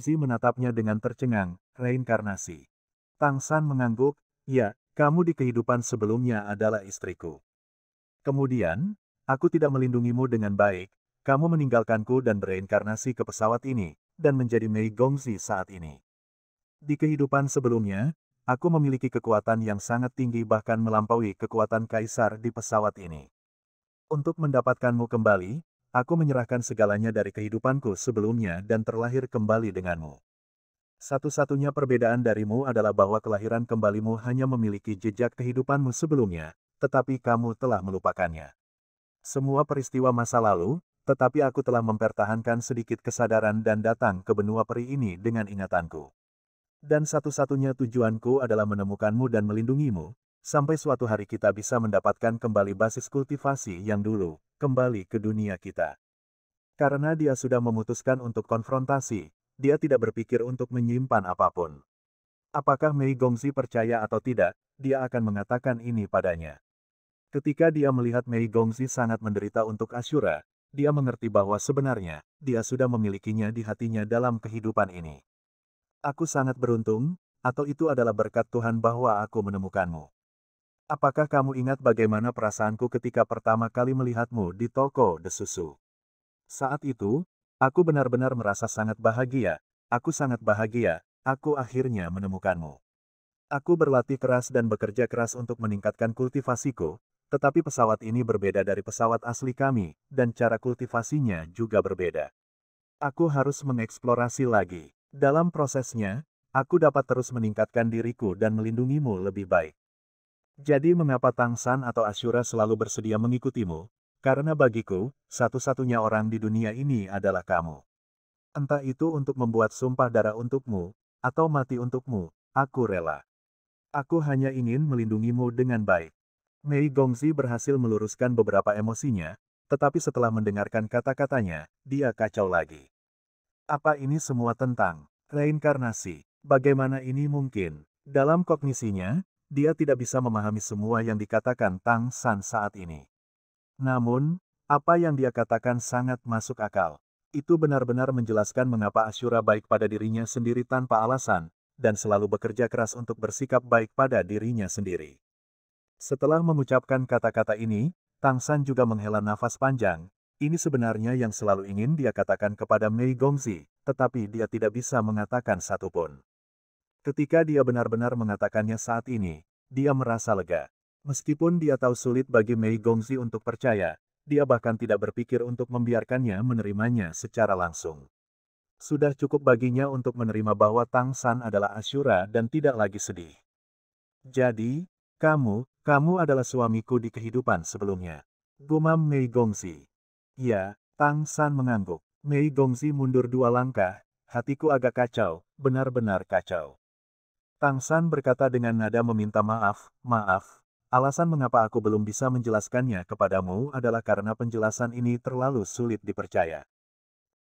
Gongzi menatapnya dengan tercengang, reinkarnasi. Tang San mengangguk, ya, kamu di kehidupan sebelumnya adalah istriku. Kemudian, aku tidak melindungimu dengan baik, kamu meninggalkanku dan bereinkarnasi ke pesawat ini, dan menjadi Mei Gongzi saat ini. Di kehidupan sebelumnya, aku memiliki kekuatan yang sangat tinggi bahkan melampaui kekuatan kaisar di pesawat ini. Untuk mendapatkanmu kembali, aku menyerahkan segalanya dari kehidupanku sebelumnya dan terlahir kembali denganmu. Satu-satunya perbedaan darimu adalah bahwa kelahiran kembalimu hanya memiliki jejak kehidupanmu sebelumnya, tetapi kamu telah melupakannya. Semua peristiwa masa lalu, tetapi aku telah mempertahankan sedikit kesadaran dan datang ke benua peri ini dengan ingatanku. Dan satu-satunya tujuanku adalah menemukanmu dan melindungimu, sampai suatu hari kita bisa mendapatkan kembali basis kultivasi yang dulu, kembali ke dunia kita. Karena dia sudah memutuskan untuk konfrontasi, dia tidak berpikir untuk menyimpan apa pun. Apakah Mei Gongzi percaya atau tidak, dia akan mengatakan ini padanya. Ketika dia melihat Mei Gongzi sangat menderita untuk Ashura, dia mengerti bahwa sebenarnya, dia sudah memilikinya di hatinya dalam kehidupan ini. Aku sangat beruntung, atau itu adalah berkat Tuhan bahwa aku menemukanmu. Apakah kamu ingat bagaimana perasaanku ketika pertama kali melihatmu di toko The Susu? Saat itu, Aku benar-benar merasa sangat bahagia. Aku sangat bahagia, aku akhirnya menemukanmu. Aku berlatih keras dan bekerja keras untuk meningkatkan kultivasiku, tetapi pesawat ini berbeda dari pesawat asli kami, dan cara kultivasinya juga berbeda. Aku harus mengeksplorasi lagi. Dalam prosesnya, aku dapat terus meningkatkan diriku dan melindungimu lebih baik. Jadi mengapa Tang San atau Ashura selalu bersedia mengikutimu, karena bagiku, satu-satunya orang di dunia ini adalah kamu. Entah itu untuk membuat sumpah darah untukmu, atau mati untukmu, aku rela. Aku hanya ingin melindungimu dengan baik. Mei Gongzi berhasil meluruskan beberapa emosinya, tetapi setelah mendengarkan kata-katanya, dia kacau lagi. Apa ini semua tentang reinkarnasi? Bagaimana ini mungkin? Dalam kognisinya, dia tidak bisa memahami semua yang dikatakan Tang San saat ini. Namun, apa yang dia katakan sangat masuk akal. Itu benar-benar menjelaskan mengapa Asyura baik pada dirinya sendiri tanpa alasan, dan selalu bekerja keras untuk bersikap baik pada dirinya sendiri. Setelah mengucapkan kata-kata ini, Tang San juga menghela nafas panjang. Ini sebenarnya yang selalu ingin dia katakan kepada Mei Gongzi, tetapi dia tidak bisa mengatakan satupun. Ketika dia benar-benar mengatakannya saat ini, dia merasa lega. Meskipun dia tahu sulit bagi Mei Gongzi untuk percaya, dia bahkan tidak berpikir untuk membiarkannya menerimanya secara langsung. Sudah cukup baginya untuk menerima bahwa Tang San adalah Asyura dan tidak lagi sedih. Jadi, kamu, kamu adalah suamiku di kehidupan sebelumnya. Gumam Mei Gongzi. Ya, Tang San mengangguk. Mei Gongzi mundur dua langkah, hatiku agak kacau, benar-benar kacau. Tang San berkata dengan nada meminta maaf, maaf, Alasan mengapa aku belum bisa menjelaskannya kepadamu adalah karena penjelasan ini terlalu sulit dipercaya.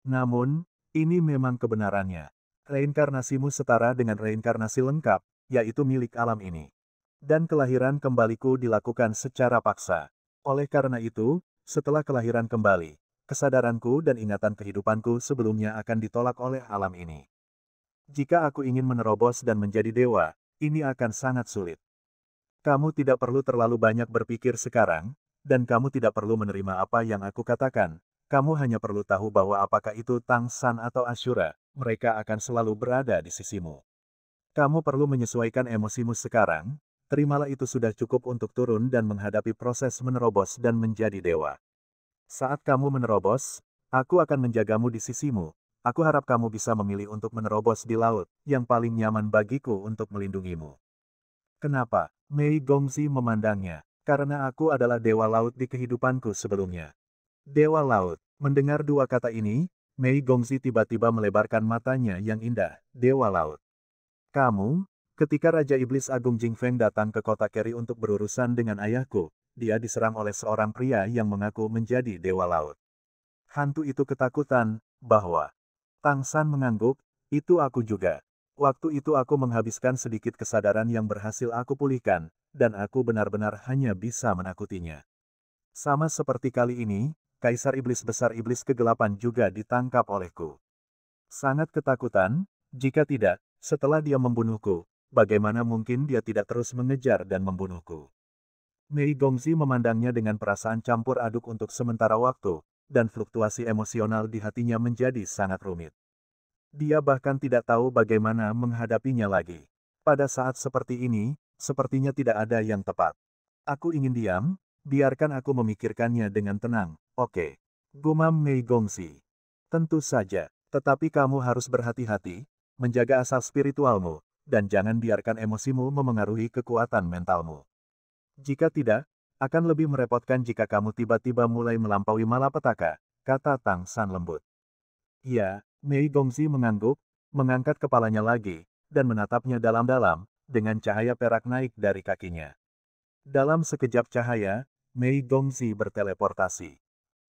Namun, ini memang kebenarannya. Reinkarnasimu setara dengan reinkarnasi lengkap, yaitu milik alam ini. Dan kelahiran kembaliku dilakukan secara paksa. Oleh karena itu, setelah kelahiran kembali, kesadaranku dan ingatan kehidupanku sebelumnya akan ditolak oleh alam ini. Jika aku ingin menerobos dan menjadi dewa, ini akan sangat sulit. Kamu tidak perlu terlalu banyak berpikir sekarang, dan kamu tidak perlu menerima apa yang aku katakan. Kamu hanya perlu tahu bahwa apakah itu Tang San atau Ashura, mereka akan selalu berada di sisimu. Kamu perlu menyesuaikan emosimu sekarang, terimalah itu sudah cukup untuk turun dan menghadapi proses menerobos dan menjadi dewa. Saat kamu menerobos, aku akan menjagamu di sisimu. Aku harap kamu bisa memilih untuk menerobos di laut, yang paling nyaman bagiku untuk melindungimu. Kenapa? Mei Gongzi memandangnya. Karena aku adalah dewa laut di kehidupanku sebelumnya. Dewa laut. Mendengar dua kata ini, Mei Gongzi tiba-tiba melebarkan matanya yang indah. Dewa laut. Kamu, ketika Raja Iblis Agung Jingfeng datang ke kota Keri untuk berurusan dengan ayahku, dia diserang oleh seorang pria yang mengaku menjadi dewa laut. Hantu itu ketakutan, bahwa Tang San mengangguk, itu aku juga. Waktu itu aku menghabiskan sedikit kesadaran yang berhasil aku pulihkan, dan aku benar-benar hanya bisa menakutinya. Sama seperti kali ini, Kaisar Iblis Besar Iblis Kegelapan juga ditangkap olehku. Sangat ketakutan, jika tidak, setelah dia membunuhku, bagaimana mungkin dia tidak terus mengejar dan membunuhku. Mei Gongzi memandangnya dengan perasaan campur aduk untuk sementara waktu, dan fluktuasi emosional di hatinya menjadi sangat rumit. Dia bahkan tidak tahu bagaimana menghadapinya lagi. Pada saat seperti ini, sepertinya tidak ada yang tepat. Aku ingin diam, biarkan aku memikirkannya dengan tenang, oke. Gumam Mei Gongzi. Tentu saja, tetapi kamu harus berhati-hati, menjaga asal spiritualmu, dan jangan biarkan emosimu memengaruhi kekuatan mentalmu. Jika tidak, akan lebih merepotkan jika kamu tiba-tiba mulai melampaui malapetaka, kata Tang San lembut. Ya, Mei Gongzi mengangguk, mengangkat kepalanya lagi, dan menatapnya dalam-dalam, dengan cahaya perak naik dari kakinya. Dalam sekejap cahaya, Mei Gongzi berteleportasi.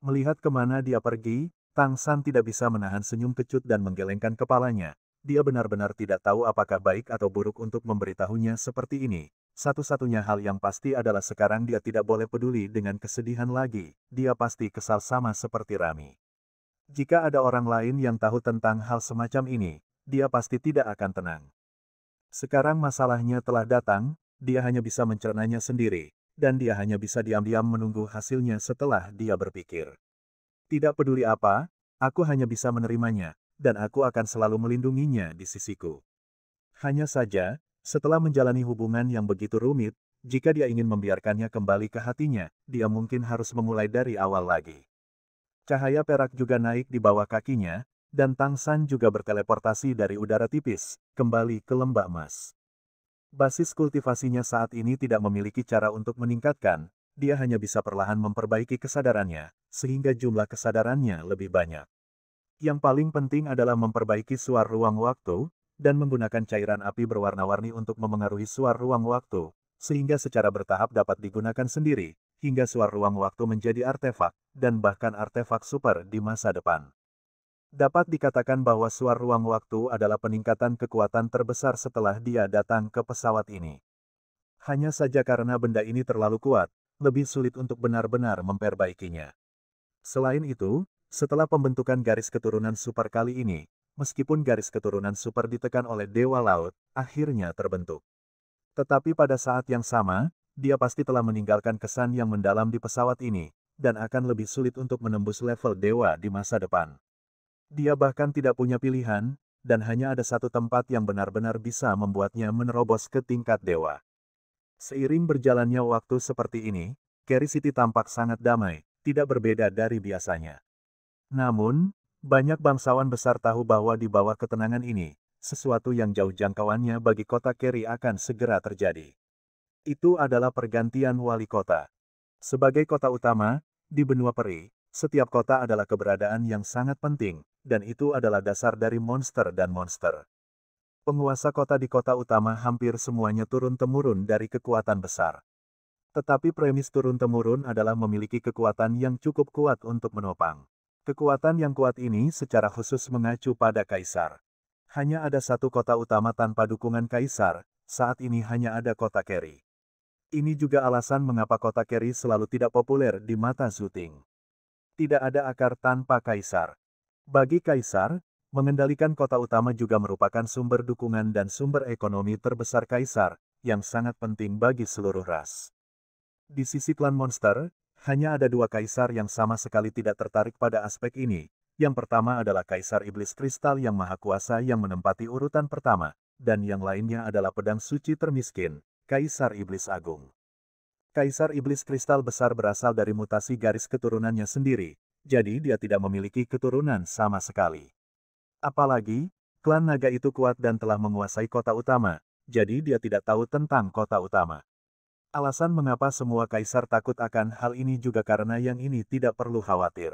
Melihat ke mana dia pergi, Tang San tidak bisa menahan senyum kecut dan menggelengkan kepalanya. Dia benar-benar tidak tahu apakah baik atau buruk untuk memberitahunya seperti ini. Satu-satunya hal yang pasti adalah sekarang dia tidak boleh peduli dengan kesedihan lagi. Dia pasti kesal sama seperti Rami. Jika ada orang lain yang tahu tentang hal semacam ini, dia pasti tidak akan tenang. Sekarang masalahnya telah datang, dia hanya bisa mencernanya sendiri, dan dia hanya bisa diam-diam menunggu hasilnya setelah dia berpikir. Tidak peduli apa, aku hanya bisa menerimanya, dan aku akan selalu melindunginya di sisiku. Hanya saja, setelah menjalani hubungan yang begitu rumit, jika dia ingin membiarkannya kembali ke hatinya, dia mungkin harus memulai dari awal lagi. Cahaya perak juga naik di bawah kakinya, dan Tang San juga berteleportasi dari udara tipis, kembali ke lembah emas. Basis kultivasinya saat ini tidak memiliki cara untuk meningkatkan, dia hanya bisa perlahan memperbaiki kesadarannya, sehingga jumlah kesadarannya lebih banyak. Yang paling penting adalah memperbaiki suar ruang waktu, dan menggunakan cairan api berwarna-warni untuk memengaruhi suar ruang waktu, sehingga secara bertahap dapat digunakan sendiri, hingga suar ruang waktu menjadi artefak, dan bahkan artefak super di masa depan. Dapat dikatakan bahwa suar ruang waktu adalah peningkatan kekuatan terbesar setelah dia datang ke pesawat ini. Hanya saja karena benda ini terlalu kuat, lebih sulit untuk benar-benar memperbaikinya. Selain itu, setelah pembentukan garis keturunan super kali ini, meskipun garis keturunan super ditekan oleh Dewa Laut, akhirnya terbentuk. Tetapi pada saat yang sama, dia pasti telah meninggalkan kesan yang mendalam di pesawat ini, dan akan lebih sulit untuk menembus level dewa di masa depan. Dia bahkan tidak punya pilihan, dan hanya ada satu tempat yang benar-benar bisa membuatnya menerobos ke tingkat dewa. Seiring berjalannya waktu seperti ini, Kerry City tampak sangat damai, tidak berbeda dari biasanya. Namun, banyak bangsawan besar tahu bahwa di bawah ketenangan ini, sesuatu yang jauh jangkauannya bagi kota Kerry akan segera terjadi. Itu adalah pergantian wali kota. Sebagai kota utama, di benua peri, setiap kota adalah keberadaan yang sangat penting, dan itu adalah dasar dari monster dan monster. Penguasa kota di kota utama hampir semuanya turun-temurun dari kekuatan besar. Tetapi premis turun-temurun adalah memiliki kekuatan yang cukup kuat untuk menopang. Kekuatan yang kuat ini secara khusus mengacu pada kaisar. Hanya ada satu kota utama tanpa dukungan kaisar, saat ini hanya ada kota Kerry. Ini juga alasan mengapa kota Kerry selalu tidak populer di mata Zuting. Tidak ada akar tanpa kaisar. Bagi kaisar, Mengendalikan kota utama juga merupakan sumber dukungan dan sumber ekonomi terbesar kaisar, yang sangat penting bagi seluruh ras. Di sisi klan monster, hanya ada dua kaisar yang sama sekali tidak tertarik pada aspek ini. Yang pertama adalah kaisar iblis kristal yang maha kuasa yang menempati urutan pertama, dan yang lainnya adalah pedang suci termiskin, kaisar iblis agung. Kaisar iblis kristal besar berasal dari mutasi garis keturunannya sendiri, jadi dia tidak memiliki keturunan sama sekali. Apalagi, klan naga itu kuat dan telah menguasai kota utama, jadi dia tidak tahu tentang kota utama. Alasan mengapa semua kaisar takut akan hal ini juga karena yang ini tidak perlu khawatir.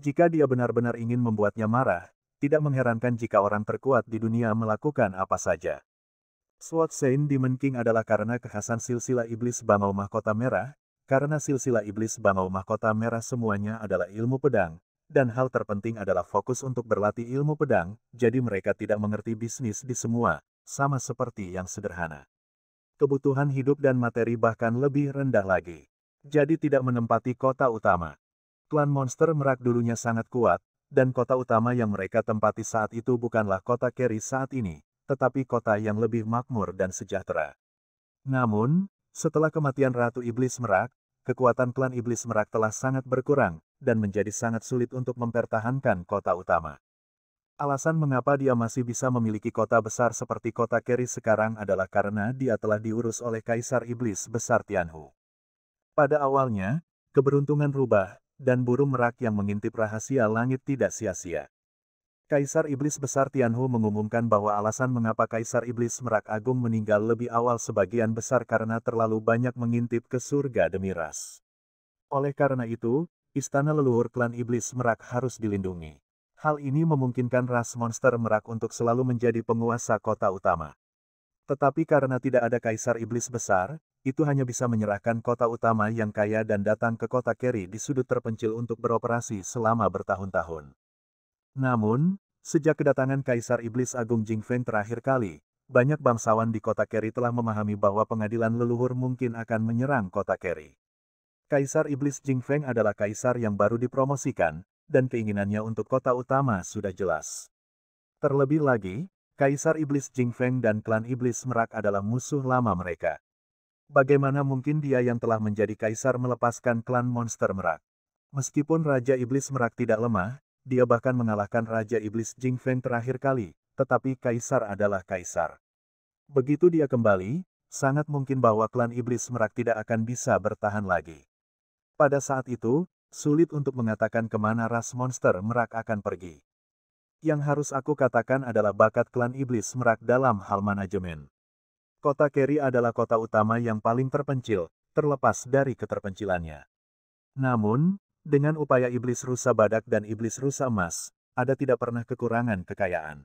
Jika dia benar-benar ingin membuatnya marah, tidak mengherankan jika orang terkuat di dunia melakukan apa saja. Sword Saint Demon King adalah karena kekhasan silsilah iblis bangau mahkota merah, karena silsilah iblis bangau mahkota merah semuanya adalah ilmu pedang, dan hal terpenting adalah fokus untuk berlatih ilmu pedang, jadi mereka tidak mengerti bisnis di semua, sama seperti yang sederhana. Kebutuhan hidup dan materi bahkan lebih rendah lagi. Jadi tidak menempati kota utama. Klan monster merak dulunya sangat kuat, dan kota utama yang mereka tempati saat itu bukanlah kota Keri saat ini, tetapi kota yang lebih makmur dan sejahtera. Namun, setelah kematian Ratu Iblis Merak, kekuatan klan Iblis Merak telah sangat berkurang, dan menjadi sangat sulit untuk mempertahankan kota utama. Alasan mengapa dia masih bisa memiliki kota besar seperti kota Keri sekarang adalah karena dia telah diurus oleh Kaisar Iblis Besar Tianhu. Pada awalnya, keberuntungan rubah, dan burung merak yang mengintip rahasia langit tidak sia-sia. Kaisar Iblis Besar Tianhu mengumumkan bahwa alasan mengapa Kaisar Iblis Merak Agung meninggal lebih awal sebagian besar karena terlalu banyak mengintip ke surga demi ras. Oleh karena itu, istana leluhur klan Iblis Merak harus dilindungi. Hal ini memungkinkan ras monster merak untuk selalu menjadi penguasa kota utama. Tetapi karena tidak ada Kaisar Iblis Besar, itu hanya bisa menyerahkan kota utama yang kaya dan datang ke kota Kerry di sudut terpencil untuk beroperasi selama bertahun-tahun. Namun, sejak kedatangan Kaisar Iblis Agung Jingfeng terakhir kali, banyak bangsawan di kota Kerry telah memahami bahwa pengadilan leluhur mungkin akan menyerang kota Kerry. Kaisar Iblis Jingfeng adalah kaisar yang baru dipromosikan, dan keinginannya untuk kota utama sudah jelas. Terlebih lagi, Kaisar Iblis Jingfeng dan klan Iblis Merak adalah musuh lama mereka. Bagaimana mungkin dia yang telah menjadi kaisar melepaskan klan monster merak? Meskipun Raja Iblis Merak tidak lemah, dia bahkan mengalahkan Raja Iblis Jing Feng terakhir kali, tetapi kaisar adalah kaisar. Begitu dia kembali, sangat mungkin bahwa klan Iblis Merak tidak akan bisa bertahan lagi. Pada saat itu, sulit untuk mengatakan ke mana ras monster merak akan pergi. Yang harus aku katakan adalah bakat klan Iblis Merak dalam hal manajemen. Kota Kerry adalah kota utama yang paling terpencil, terlepas dari keterpencilannya. Namun, dengan upaya iblis rusa badak dan iblis rusa emas, ada tidak pernah kekurangan kekayaan.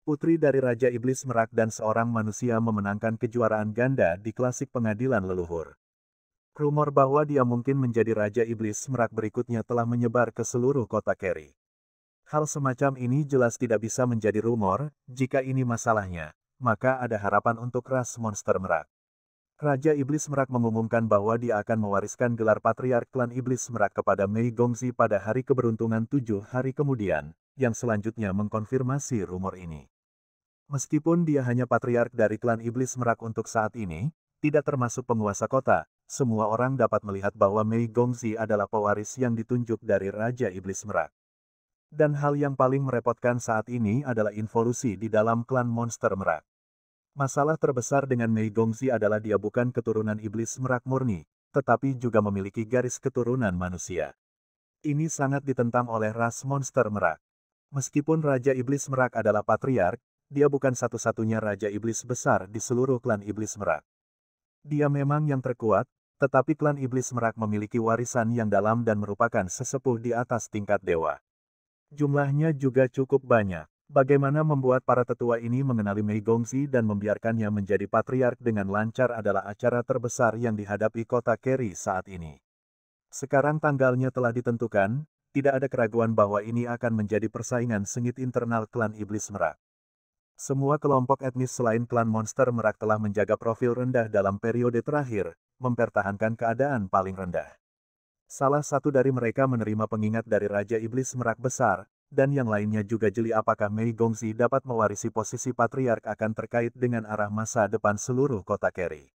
Putri dari Raja Iblis Merak dan seorang manusia memenangkan kejuaraan ganda di klasik pengadilan leluhur. Rumor bahwa dia mungkin menjadi Raja Iblis Merak berikutnya telah menyebar ke seluruh kota Kerry. Hal semacam ini jelas tidak bisa menjadi rumor, jika ini masalahnya, maka ada harapan untuk ras monster merak. Raja Iblis Merak mengumumkan bahwa dia akan mewariskan gelar Patriark Klan Iblis Merak kepada Mei Gongzi pada hari keberuntungan tujuh hari kemudian, yang selanjutnya mengkonfirmasi rumor ini. Meskipun dia hanya Patriark dari Klan Iblis Merak untuk saat ini, tidak termasuk penguasa kota, semua orang dapat melihat bahwa Mei Gongzi adalah pewaris yang ditunjuk dari Raja Iblis Merak. Dan hal yang paling merepotkan saat ini adalah involusi di dalam klan monster merak. Masalah terbesar dengan Mei Gongzi adalah dia bukan keturunan iblis merak murni, tetapi juga memiliki garis keturunan manusia. Ini sangat ditentang oleh ras monster merak. Meskipun Raja Iblis Merak adalah patriark, dia bukan satu-satunya Raja Iblis besar di seluruh klan Iblis Merak. Dia memang yang terkuat, tetapi klan Iblis Merak memiliki warisan yang dalam dan merupakan sesepuh di atas tingkat dewa. Jumlahnya juga cukup banyak. Bagaimana membuat para tetua ini mengenali Mei Gongzi dan membiarkannya menjadi patriark dengan lancar adalah acara terbesar yang dihadapi kota Kerry saat ini. Sekarang tanggalnya telah ditentukan, tidak ada keraguan bahwa ini akan menjadi persaingan sengit internal klan Iblis Merak. Semua kelompok etnis selain klan Monster Merak telah menjaga profil rendah dalam periode terakhir, mempertahankan keadaan paling rendah. Salah satu dari mereka menerima pengingat dari Raja Iblis Merak Besar, dan yang lainnya juga jeli apakah Mei Gongzi dapat mewarisi posisi patriark akan terkait dengan arah masa depan seluruh kota Kerry.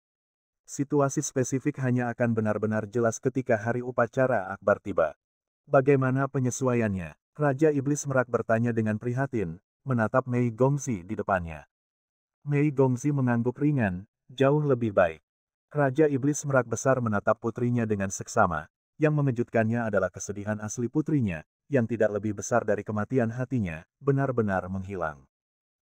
Situasi spesifik hanya akan benar-benar jelas ketika hari upacara akbar tiba. Bagaimana penyesuaiannya? Raja Iblis Merak bertanya dengan prihatin, menatap Mei Gongzi di depannya. Mei Gongzi mengangguk ringan, jauh lebih baik. Raja Iblis Merak Besar menatap putrinya dengan seksama. Yang mengejutkannya adalah kesedihan asli putrinya, yang tidak lebih besar dari kematian hatinya, benar-benar menghilang.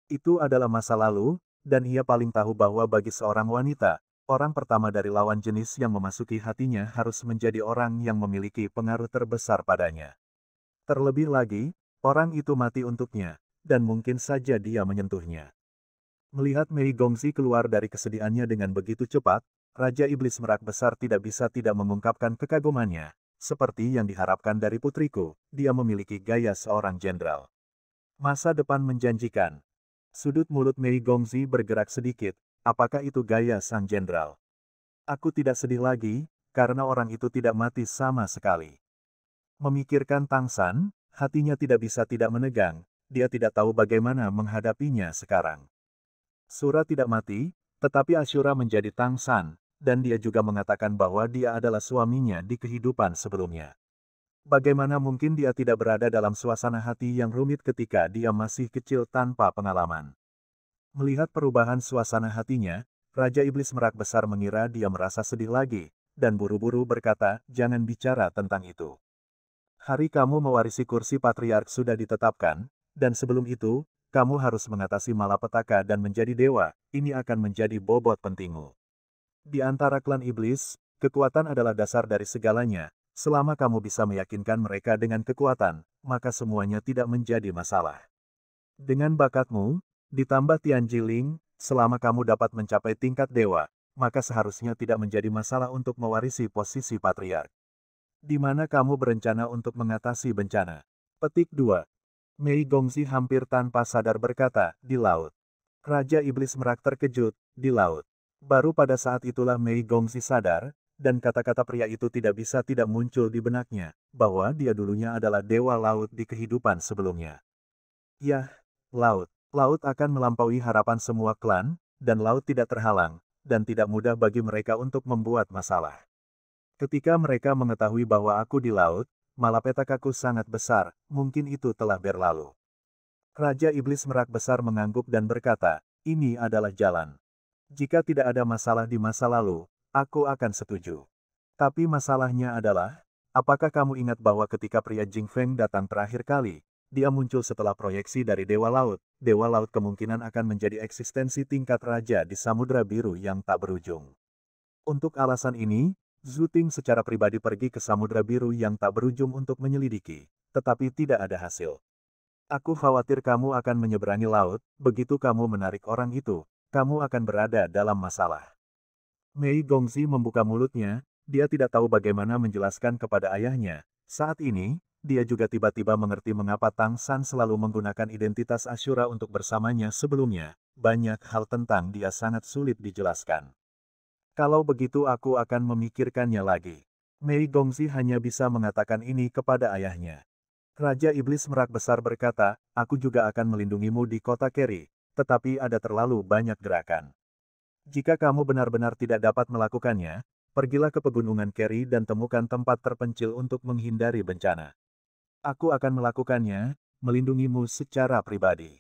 Itu adalah masa lalu, dan ia paling tahu bahwa bagi seorang wanita, orang pertama dari lawan jenis yang memasuki hatinya harus menjadi orang yang memiliki pengaruh terbesar padanya. Terlebih lagi, orang itu mati untuknya, dan mungkin saja dia menyentuhnya. Melihat Mei Gongzi keluar dari kesedihannya dengan begitu cepat, Raja Iblis Merak Besar tidak bisa tidak mengungkapkan kekagumannya, seperti yang diharapkan dari putriku, dia memiliki gaya seorang jenderal. Masa depan menjanjikan. Sudut mulut Mei Gongzi bergerak sedikit, apakah itu gaya sang jenderal? Aku tidak sedih lagi, karena orang itu tidak mati sama sekali. Memikirkan Tang San, hatinya tidak bisa tidak menegang, dia tidak tahu bagaimana menghadapinya sekarang. Sura tidak mati, tetapi Ashura menjadi Tang San, dan dia juga mengatakan bahwa dia adalah suaminya di kehidupan sebelumnya. Bagaimana mungkin dia tidak berada dalam suasana hati yang rumit ketika dia masih kecil tanpa pengalaman? Melihat perubahan suasana hatinya, Raja Iblis Merak Besar mengira dia merasa sedih lagi, dan buru-buru berkata, jangan bicara tentang itu. Hari kamu mewarisi kursi patriark sudah ditetapkan, dan sebelum itu, kamu harus mengatasi malapetaka dan menjadi dewa, ini akan menjadi bobot pentingmu. Di antara klan iblis, kekuatan adalah dasar dari segalanya, selama kamu bisa meyakinkan mereka dengan kekuatan, maka semuanya tidak menjadi masalah. Dengan bakatmu, ditambah Tianjiling, Selama kamu dapat mencapai tingkat dewa, maka seharusnya tidak menjadi masalah untuk mewarisi posisi patriark. Di mana kamu berencana untuk mengatasi bencana? Petik 2. Mei Gongzi hampir tanpa sadar berkata, di laut. Raja Iblis Merak terkejut, di laut. Baru pada saat itulah Mei Gongzi sadar, dan kata-kata pria itu tidak bisa tidak muncul di benaknya, bahwa dia dulunya adalah dewa laut di kehidupan sebelumnya. Yah, laut. Laut akan melampaui harapan semua klan, dan laut tidak terhalang, dan tidak mudah bagi mereka untuk membuat masalah. Ketika mereka mengetahui bahwa aku di laut, malapetakaku sangat besar, mungkin itu telah berlalu. Raja Iblis Merak Besar mengangguk dan berkata, ini adalah jalan. Jika tidak ada masalah di masa lalu, aku akan setuju. Tapi masalahnya adalah, apakah kamu ingat bahwa ketika pria Jing Feng datang terakhir kali, dia muncul setelah proyeksi dari Dewa Laut. Dewa Laut kemungkinan akan menjadi eksistensi tingkat raja di Samudra Biru yang tak berujung. Untuk alasan ini, Zuting secara pribadi pergi ke Samudra Biru yang tak berujung untuk menyelidiki, tetapi tidak ada hasil. Aku khawatir kamu akan menyeberangi laut, begitu kamu menarik orang itu, kamu akan berada dalam masalah. Mei Gongzi membuka mulutnya, dia tidak tahu bagaimana menjelaskan kepada ayahnya. Saat ini, dia juga tiba-tiba mengerti mengapa Tang San selalu menggunakan identitas Ashura untuk bersamanya sebelumnya. Banyak hal tentang dia sangat sulit dijelaskan. Kalau begitu aku akan memikirkannya lagi. Mei Gongzi hanya bisa mengatakan ini kepada ayahnya. Raja Iblis Merak Besar berkata, aku juga akan melindungimu di kota Keri, tetapi ada terlalu banyak gerakan. Jika kamu benar-benar tidak dapat melakukannya, pergilah ke pegunungan Keri dan temukan tempat terpencil untuk menghindari bencana. Aku akan melakukannya, melindungimu secara pribadi.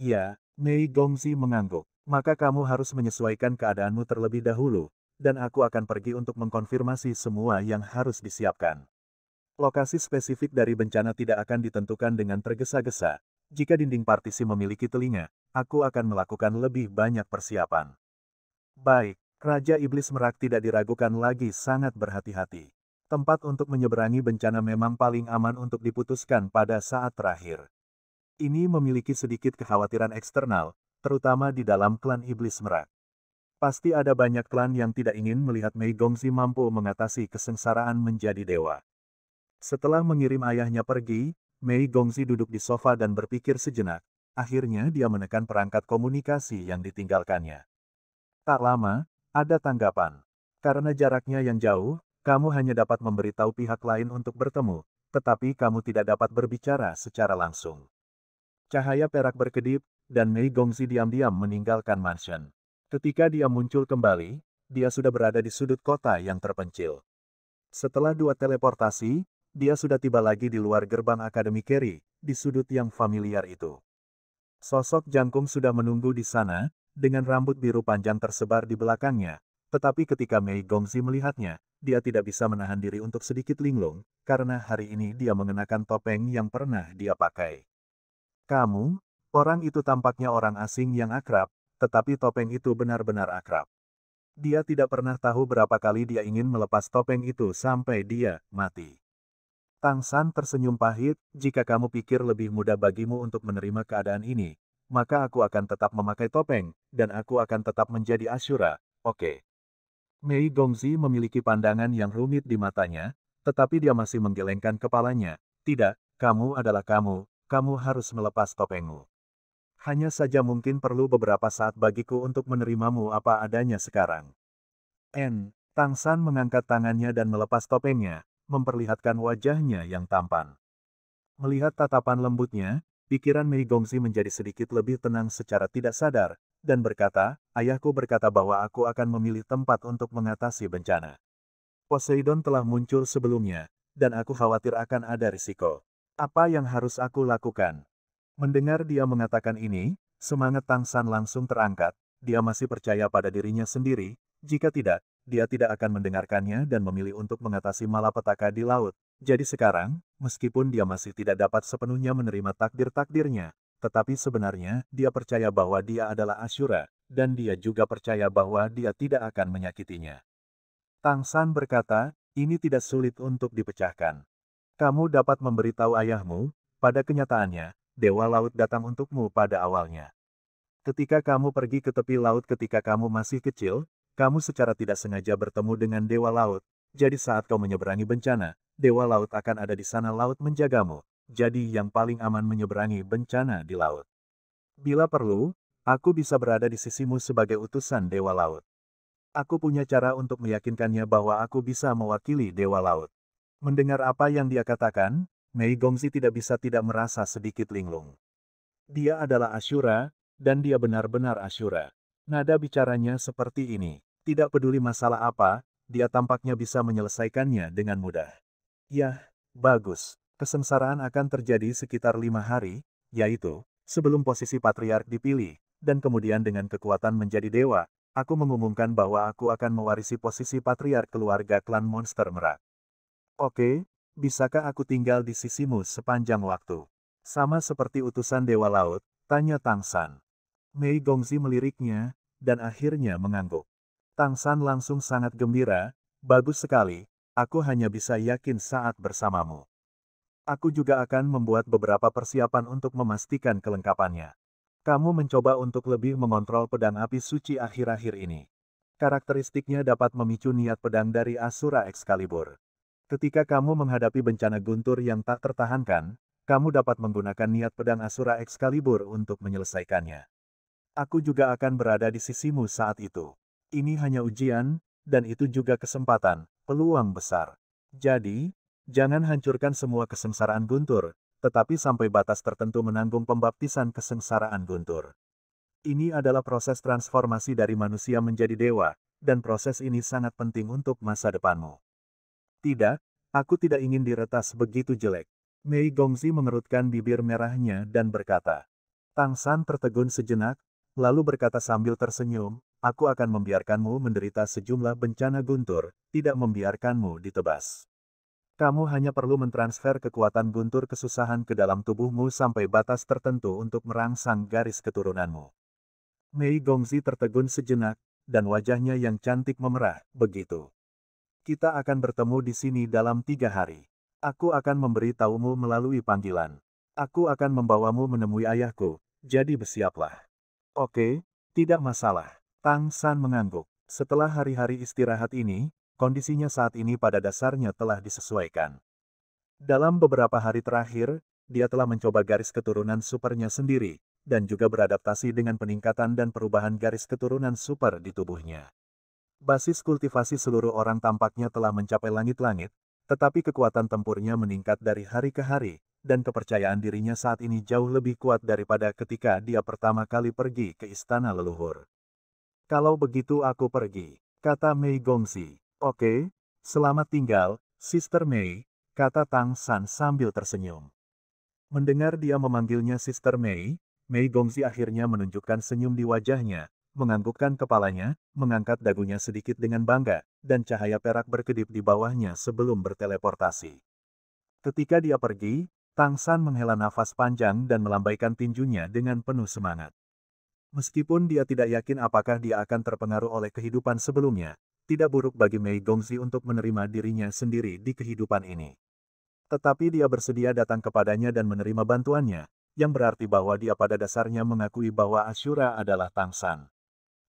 Ya, Mei Gongzi mengangguk. Maka kamu harus menyesuaikan keadaanmu terlebih dahulu, dan aku akan pergi untuk mengkonfirmasi semua yang harus disiapkan. Lokasi spesifik dari bencana tidak akan ditentukan dengan tergesa-gesa. Jika dinding partisi memiliki telinga, aku akan melakukan lebih banyak persiapan. Baik, Raja Iblis Merak tidak diragukan lagi sangat berhati-hati. Tempat untuk menyeberangi bencana memang paling aman untuk diputuskan pada saat terakhir. Ini memiliki sedikit kekhawatiran eksternal, terutama di dalam klan Iblis Merak. Pasti ada banyak klan yang tidak ingin melihat Mei Gongzi mampu mengatasi kesengsaraan menjadi dewa. Setelah mengirim ayahnya pergi, Mei Gongzi duduk di sofa dan berpikir sejenak. Akhirnya dia menekan perangkat komunikasi yang ditinggalkannya. Tak lama, ada tanggapan. Karena jaraknya yang jauh, kamu hanya dapat memberitahu pihak lain untuk bertemu, tetapi kamu tidak dapat berbicara secara langsung. Cahaya perak berkedip, dan Mei Gongzi diam-diam meninggalkan mansion. Ketika dia muncul kembali, dia sudah berada di sudut kota yang terpencil. Setelah dua teleportasi, dia sudah tiba lagi di luar gerbang Akademi Kerry, di sudut yang familiar itu. Sosok jangkung sudah menunggu di sana, dengan rambut biru panjang tersebar di belakangnya, tetapi ketika Mei Gongzi melihatnya, dia tidak bisa menahan diri untuk sedikit linglung, karena hari ini dia mengenakan topeng yang pernah dia pakai. Kamu, orang itu tampaknya orang asing yang akrab, tetapi topeng itu benar-benar akrab. Dia tidak pernah tahu berapa kali dia ingin melepas topeng itu sampai dia mati. Tang San tersenyum pahit, jika kamu pikir lebih mudah bagimu untuk menerima keadaan ini, maka aku akan tetap memakai topeng, dan aku akan tetap menjadi Ashura, oke. Mei Gongzi memiliki pandangan yang rumit di matanya, tetapi dia masih menggelengkan kepalanya. Tidak, kamu adalah kamu, kamu harus melepas topengmu. Hanya saja mungkin perlu beberapa saat bagiku untuk menerimamu apa adanya sekarang. N. Tang San mengangkat tangannya dan melepas topengnya, memperlihatkan wajahnya yang tampan. Melihat tatapan lembutnya, pikiran Mei Gongzi menjadi sedikit lebih tenang secara tidak sadar, dan berkata, ayahku berkata bahwa aku akan memilih tempat untuk mengatasi bencana. Poseidon telah muncul sebelumnya, dan aku khawatir akan ada risiko. Apa yang harus aku lakukan? Mendengar dia mengatakan ini, semangat Tang San langsung terangkat, dia masih percaya pada dirinya sendiri, jika tidak, dia tidak akan mendengarkannya dan memilih untuk mengatasi malapetaka di laut. Jadi sekarang, meskipun dia masih tidak dapat sepenuhnya menerima takdir-takdirnya, tetapi sebenarnya dia percaya bahwa dia adalah Ashura, dan dia juga percaya bahwa dia tidak akan menyakitinya. Tang San berkata, ini tidak sulit untuk dipecahkan. Kamu dapat memberitahu ayahmu, pada kenyataannya, Dewa Laut datang untukmu pada awalnya. Ketika kamu pergi ke tepi laut ketika kamu masih kecil, kamu secara tidak sengaja bertemu dengan Dewa Laut, jadi saat kau menyeberangi bencana, Dewa Laut akan ada di sana laut menjagamu, jadi yang paling aman menyeberangi bencana di laut. Bila perlu, aku bisa berada di sisimu sebagai utusan Dewa Laut. Aku punya cara untuk meyakinkannya bahwa aku bisa mewakili Dewa Laut. Mendengar apa yang dia katakan, Mei Gongzi tidak bisa tidak merasa sedikit linglung. Dia adalah Ashura, dan dia benar-benar Ashura. Nada bicaranya seperti ini. Tidak peduli masalah apa, dia tampaknya bisa menyelesaikannya dengan mudah. Yah, bagus. Kesengsaraan akan terjadi sekitar lima hari, yaitu, sebelum posisi patriark dipilih, dan kemudian dengan kekuatan menjadi dewa, aku mengumumkan bahwa aku akan mewarisi posisi patriark keluarga klan monster merak. Oke, bisakah aku tinggal di sisimu sepanjang waktu? Sama seperti utusan Dewa Laut, tanya Tang San. Mei Gongzi meliriknya, dan akhirnya mengangguk. Tang San langsung sangat gembira, bagus sekali, aku hanya bisa yakin saat bersamamu. Aku juga akan membuat beberapa persiapan untuk memastikan kelengkapannya. Kamu mencoba untuk lebih mengontrol pedang api suci akhir-akhir ini. Karakteristiknya dapat memicu niat pedang dari Asura Excalibur. Ketika kamu menghadapi bencana guntur yang tak tertahankan, kamu dapat menggunakan niat pedang Asura Excalibur untuk menyelesaikannya. Aku juga akan berada di sisimu saat itu. Ini hanya ujian, dan itu juga kesempatan, peluang besar. Jadi, jangan hancurkan semua kesengsaraan guntur, tetapi sampai batas tertentu menanggung pembaptisan kesengsaraan guntur. Ini adalah proses transformasi dari manusia menjadi dewa, dan proses ini sangat penting untuk masa depanmu. Tidak, aku tidak ingin diretas begitu jelek. Mei Gongzi mengerutkan bibir merahnya dan berkata. Tang San tertegun sejenak, lalu berkata sambil tersenyum, aku akan membiarkanmu menderita sejumlah bencana guntur, tidak membiarkanmu ditebas. Kamu hanya perlu mentransfer kekuatan guntur kesusahan ke dalam tubuhmu sampai batas tertentu untuk merangsang garis keturunanmu. Mei Gongzi tertegun sejenak, dan wajahnya yang cantik memerah, begitu. Kita akan bertemu di sini dalam tiga hari. Aku akan memberi tahumu melalui panggilan. Aku akan membawamu menemui ayahku, jadi bersiaplah. Oke, tidak masalah. Tang San mengangguk. Setelah hari-hari istirahat ini, kondisinya saat ini pada dasarnya telah disesuaikan. Dalam beberapa hari terakhir, dia telah mencoba garis keturunan supernya sendiri, dan juga beradaptasi dengan peningkatan dan perubahan garis keturunan super di tubuhnya. Basis kultivasi seluruh orang tampaknya telah mencapai langit-langit, tetapi kekuatan tempurnya meningkat dari hari ke hari, dan kepercayaan dirinya saat ini jauh lebih kuat daripada ketika dia pertama kali pergi ke istana leluhur. Kalau begitu aku pergi, kata Mei Gongzi. Oke, selamat tinggal, Sister Mei, kata Tang San sambil tersenyum. Mendengar dia memanggilnya Sister Mei, Mei Gongzi akhirnya menunjukkan senyum di wajahnya, menganggukkan kepalanya, mengangkat dagunya sedikit dengan bangga, dan cahaya perak berkedip di bawahnya sebelum berteleportasi. Ketika dia pergi, Tang San menghela nafas panjang dan melambaikan tinjunya dengan penuh semangat. Meskipun dia tidak yakin apakah dia akan terpengaruh oleh kehidupan sebelumnya, tidak buruk bagi Mei Gongzi untuk menerima dirinya sendiri di kehidupan ini. Tetapi dia bersedia datang kepadanya dan menerima bantuannya, yang berarti bahwa dia pada dasarnya mengakui bahwa Ashura adalah Tang San.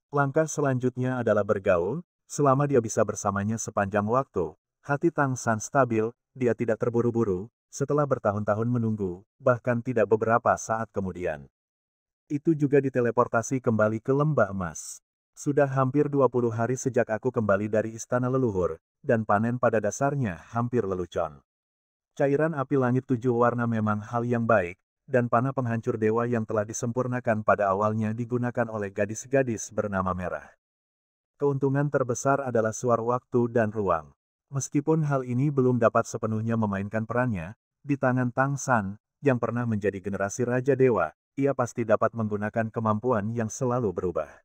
Langkah selanjutnya adalah bergaul, selama dia bisa bersamanya sepanjang waktu. Hati Tang San stabil, dia tidak terburu-buru, setelah bertahun-tahun menunggu, bahkan tidak beberapa saat kemudian. Itu juga diteleportasi kembali ke lembah emas. Sudah hampir 20 hari sejak aku kembali dari istana leluhur, dan panen pada dasarnya hampir lelucon. Cairan api langit tujuh warna memang hal yang baik, dan panah penghancur dewa yang telah disempurnakan pada awalnya digunakan oleh gadis-gadis bernama merah. Keuntungan terbesar adalah suar waktu dan ruang. Meskipun hal ini belum dapat sepenuhnya memainkan perannya, di tangan Tang San, yang pernah menjadi generasi Raja Dewa, ia pasti dapat menggunakan kemampuan yang selalu berubah.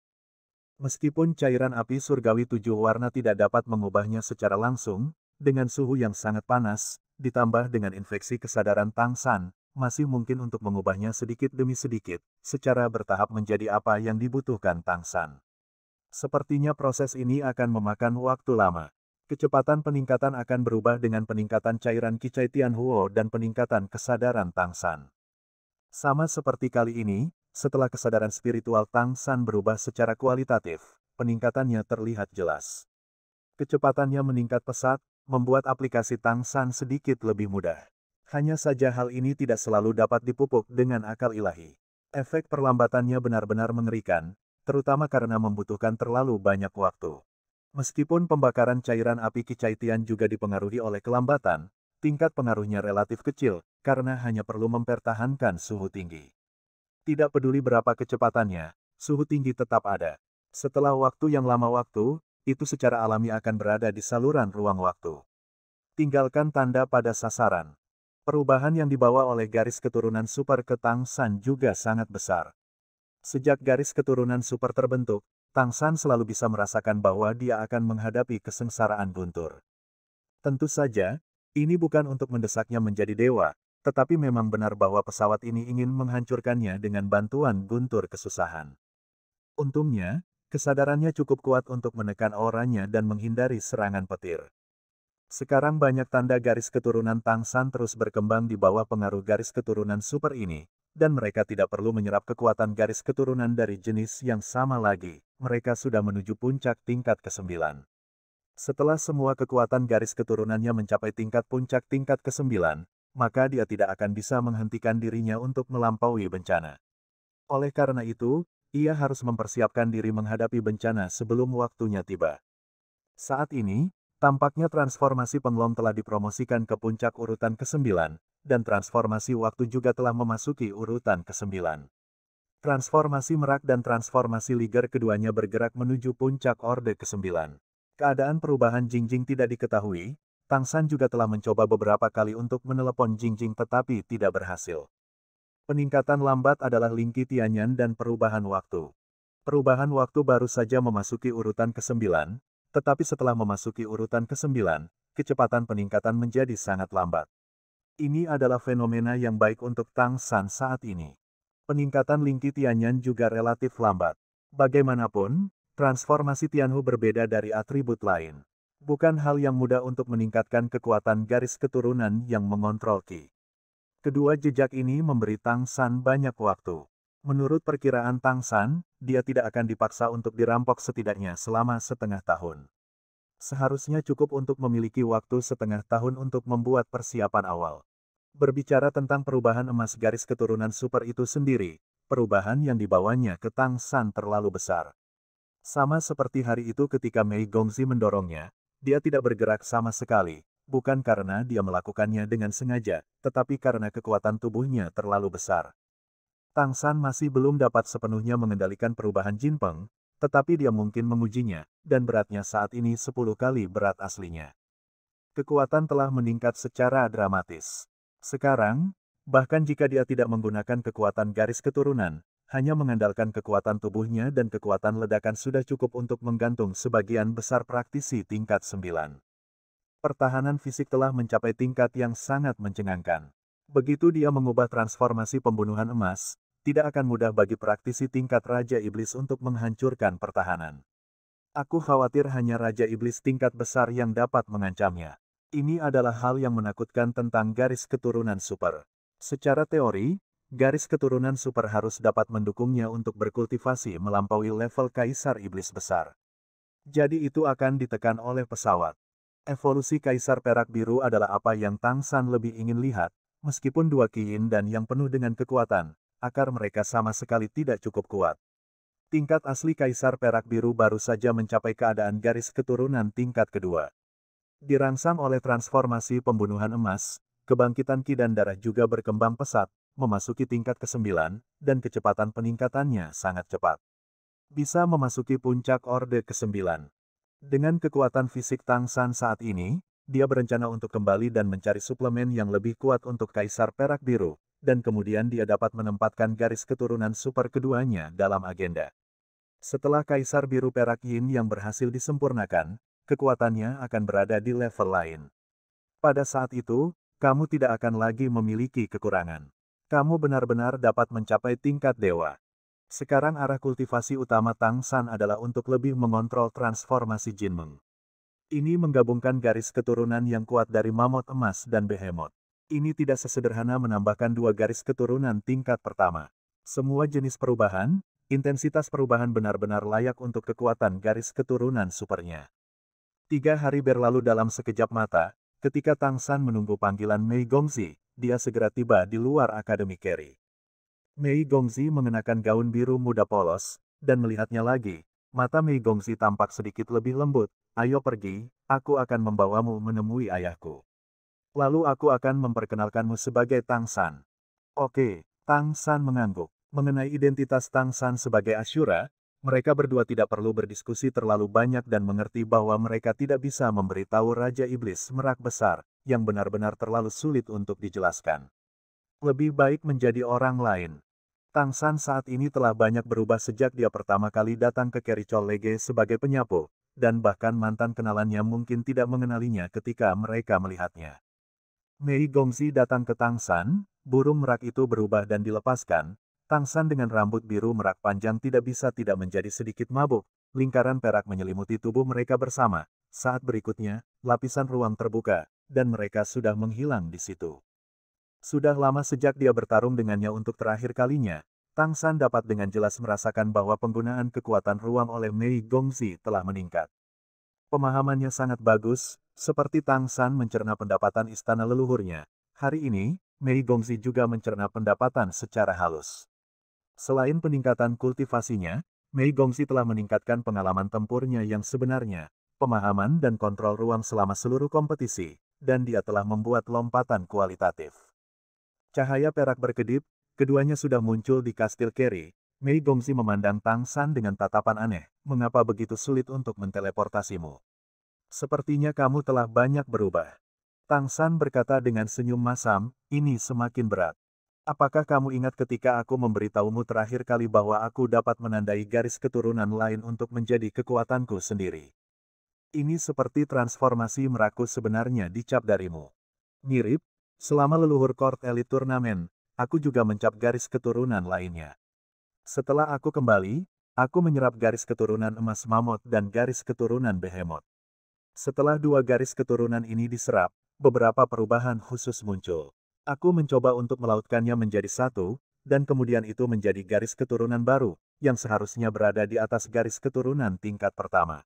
Meskipun cairan api surgawi tujuh warna tidak dapat mengubahnya secara langsung, dengan suhu yang sangat panas, ditambah dengan infeksi kesadaran Tang San, masih mungkin untuk mengubahnya sedikit demi sedikit, secara bertahap menjadi apa yang dibutuhkan Tang San. Sepertinya proses ini akan memakan waktu lama. Kecepatan peningkatan akan berubah dengan peningkatan cairan Kicai Tianhuo dan peningkatan kesadaran Tang San. Sama seperti kali ini, setelah kesadaran spiritual Tang San berubah secara kualitatif, peningkatannya terlihat jelas. Kecepatannya meningkat pesat, membuat aplikasi Tang San sedikit lebih mudah. Hanya saja hal ini tidak selalu dapat dipupuk dengan akal ilahi. Efek perlambatannya benar-benar mengerikan, terutama karena membutuhkan terlalu banyak waktu. Meskipun pembakaran cairan api Kicaitian juga dipengaruhi oleh kelambatan, tingkat pengaruhnya relatif kecil, karena hanya perlu mempertahankan suhu tinggi. Tidak peduli berapa kecepatannya, suhu tinggi tetap ada. Setelah waktu yang lama waktu, itu secara alami akan berada di saluran ruang waktu. Tinggalkan tanda pada sasaran. Perubahan yang dibawa oleh garis keturunan super ke Tang San juga sangat besar. Sejak garis keturunan super terbentuk, Tang San selalu bisa merasakan bahwa dia akan menghadapi kesengsaraan guntur. Tentu saja, ini bukan untuk mendesaknya menjadi dewa, tetapi memang benar bahwa pesawat ini ingin menghancurkannya dengan bantuan guntur kesusahan. Untungnya, kesadarannya cukup kuat untuk menekan auranya dan menghindari serangan petir. Sekarang banyak tanda garis keturunan Tang San terus berkembang di bawah pengaruh garis keturunan super ini, dan mereka tidak perlu menyerap kekuatan garis keturunan dari jenis yang sama lagi, mereka sudah menuju puncak tingkat ke-9. Setelah semua kekuatan garis keturunannya mencapai tingkat puncak tingkat ke-9, maka dia tidak akan bisa menghentikan dirinya untuk melampaui bencana. Oleh karena itu, ia harus mempersiapkan diri menghadapi bencana sebelum waktunya tiba. Saat ini, tampaknya transformasi penglom telah dipromosikan ke puncak urutan ke-9, dan transformasi waktu juga telah memasuki urutan ke-9. Transformasi merak dan transformasi liger keduanya bergerak menuju puncak orde ke-9. Keadaan perubahan Jingjing tidak diketahui, Tang San juga telah mencoba beberapa kali untuk menelepon Jingjing tetapi tidak berhasil. Peningkatan lambat adalah Lingki Tianyan dan perubahan waktu. Perubahan waktu baru saja memasuki urutan ke-9, tetapi setelah memasuki urutan ke-9, kecepatan peningkatan menjadi sangat lambat. Ini adalah fenomena yang baik untuk Tang San saat ini. Peningkatan Lingki Tianyan juga relatif lambat. Bagaimanapun, transformasi Tianhu berbeda dari atribut lain. Bukan hal yang mudah untuk meningkatkan kekuatan garis keturunan yang mengontrol Ki. Kedua jejak ini memberi Tang San banyak waktu. Menurut perkiraan Tang San, dia tidak akan dipaksa untuk dirampok setidaknya selama setengah tahun. Seharusnya cukup untuk memiliki waktu setengah tahun untuk membuat persiapan awal. Berbicara tentang perubahan emas garis keturunan super itu sendiri, perubahan yang dibawanya ke Tang San terlalu besar. Sama seperti hari itu ketika Mei Gongzi mendorongnya, dia tidak bergerak sama sekali, bukan karena dia melakukannya dengan sengaja, tetapi karena kekuatan tubuhnya terlalu besar. Tang San masih belum dapat sepenuhnya mengendalikan perubahan Jin Peng, tetapi dia mungkin mengujinya, dan beratnya saat ini 10 kali berat aslinya. Kekuatan telah meningkat secara dramatis. Sekarang, bahkan jika dia tidak menggunakan kekuatan garis keturunan, hanya mengandalkan kekuatan tubuhnya dan kekuatan ledakan sudah cukup untuk menggantung sebagian besar praktisi tingkat 9. Pertahanan fisik telah mencapai tingkat yang sangat mencengangkan. Begitu dia mengubah transformasi pembunuhan emas, tidak akan mudah bagi praktisi tingkat Raja Iblis untuk menghancurkan pertahanan. Aku khawatir hanya Raja Iblis tingkat besar yang dapat mengancamnya. Ini adalah hal yang menakutkan tentang garis keturunan super. Secara teori, garis keturunan super harus dapat mendukungnya untuk berkultivasi melampaui level kaisar iblis besar. Jadi itu akan ditekan oleh pesawat. Evolusi kaisar perak biru adalah apa yang Tang San lebih ingin lihat, meskipun dua kiin dan yang penuh dengan kekuatan, akar mereka sama sekali tidak cukup kuat. Tingkat asli kaisar perak biru baru saja mencapai keadaan garis keturunan tingkat kedua. Dirangsang oleh transformasi pembunuhan emas, kebangkitan ki dan darah juga berkembang pesat, memasuki tingkat ke-9, dan kecepatan peningkatannya sangat cepat. Bisa memasuki puncak Orde ke-9. Dengan kekuatan fisik Tang San saat ini, dia berencana untuk kembali dan mencari suplemen yang lebih kuat untuk Kaisar Perak Biru, dan kemudian dia dapat menempatkan garis keturunan super keduanya dalam agenda. Setelah Kaisar Biru Perak Yin yang berhasil disempurnakan, kekuatannya akan berada di level lain. Pada saat itu, kamu tidak akan lagi memiliki kekurangan. Kamu benar-benar dapat mencapai tingkat dewa. Sekarang arah kultivasi utama Tang San adalah untuk lebih mengontrol transformasi Jinmeng. Ini menggabungkan garis keturunan yang kuat dari mamut emas dan behemoth. Ini tidak sesederhana menambahkan dua garis keturunan tingkat pertama. Semua jenis perubahan, intensitas perubahan benar-benar layak untuk kekuatan garis keturunan supernya. Tiga hari berlalu dalam sekejap mata, Ketika Tang San menunggu panggilan Mei Gongzi, dia segera tiba di luar Akademi Kerry. Mei Gongzi mengenakan gaun biru muda polos, dan melihatnya lagi, mata Mei Gongzi tampak sedikit lebih lembut, ayo pergi, aku akan membawamu menemui ayahku. Lalu aku akan memperkenalkanmu sebagai Tang San. Oke, Tang San mengangguk. Mengenai identitas Tang San sebagai Ashura, mereka berdua tidak perlu berdiskusi terlalu banyak dan mengerti bahwa mereka tidak bisa memberitahu Raja Iblis merak besar, yang benar-benar terlalu sulit untuk dijelaskan. Lebih baik menjadi orang lain. Tang San saat ini telah banyak berubah sejak dia pertama kali datang ke Kericol Lege sebagai penyapu, dan bahkan mantan kenalannya mungkin tidak mengenalinya ketika mereka melihatnya. Mei Gongzi datang ke Tang San, burung merak itu berubah dan dilepaskan, Tangsan dengan rambut biru merak panjang tidak bisa tidak menjadi sedikit mabuk, lingkaran perak menyelimuti tubuh mereka bersama. Saat berikutnya, lapisan ruang terbuka, dan mereka sudah menghilang di situ. Sudah lama sejak dia bertarung dengannya untuk terakhir kalinya, Tang San dapat dengan jelas merasakan bahwa penggunaan kekuatan ruang oleh Mei Gongzi telah meningkat. Pemahamannya sangat bagus, seperti Tang San mencerna pendapatan istana leluhurnya. Hari ini, Mei Gongzi juga mencerna pendapatan secara halus. Selain peningkatan kultivasinya, Mei Gongxi telah meningkatkan pengalaman tempurnya yang sebenarnya, pemahaman dan kontrol ruang selama seluruh kompetisi, dan dia telah membuat lompatan kualitatif. Cahaya perak berkedip, keduanya sudah muncul di kastil Kerry. Mei Gongxi memandang Tang San dengan tatapan aneh, mengapa begitu sulit untuk menteleportasimu? Sepertinya kamu telah banyak berubah. Tang San berkata dengan senyum masam, ini semakin berat. Apakah kamu ingat ketika aku memberitahumu terakhir kali bahwa aku dapat menandai garis keturunan lain untuk menjadi kekuatanku sendiri? Ini seperti transformasi meraku sebenarnya dicap darimu. Mirip, selama leluhur Court Elite Turnamen, aku juga mencap garis keturunan lainnya. Setelah aku kembali, aku menyerap garis keturunan emas mamut dan garis keturunan behemoth. Setelah dua garis keturunan ini diserap, beberapa perubahan khusus muncul. Aku mencoba untuk melautkannya menjadi satu, dan kemudian itu menjadi garis keturunan baru, yang seharusnya berada di atas garis keturunan tingkat pertama.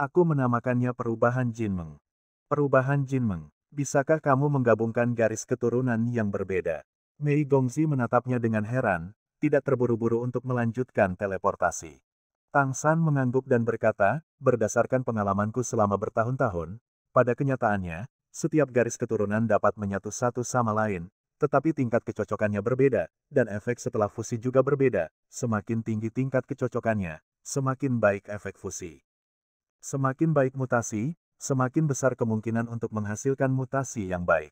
Aku menamakannya perubahan Jinmeng. Perubahan Jinmeng, bisakah kamu menggabungkan garis keturunan yang berbeda? Mei Gongzi menatapnya dengan heran, tidak terburu-buru untuk melanjutkan teleportasi. Tang San mengangguk dan berkata, berdasarkan pengalamanku selama bertahun-tahun, pada kenyataannya, setiap garis keturunan dapat menyatu satu sama lain, tetapi tingkat kecocokannya berbeda, dan efek setelah fusi juga berbeda. Semakin tinggi tingkat kecocokannya, semakin baik efek fusi. Semakin baik mutasi, semakin besar kemungkinan untuk menghasilkan mutasi yang baik.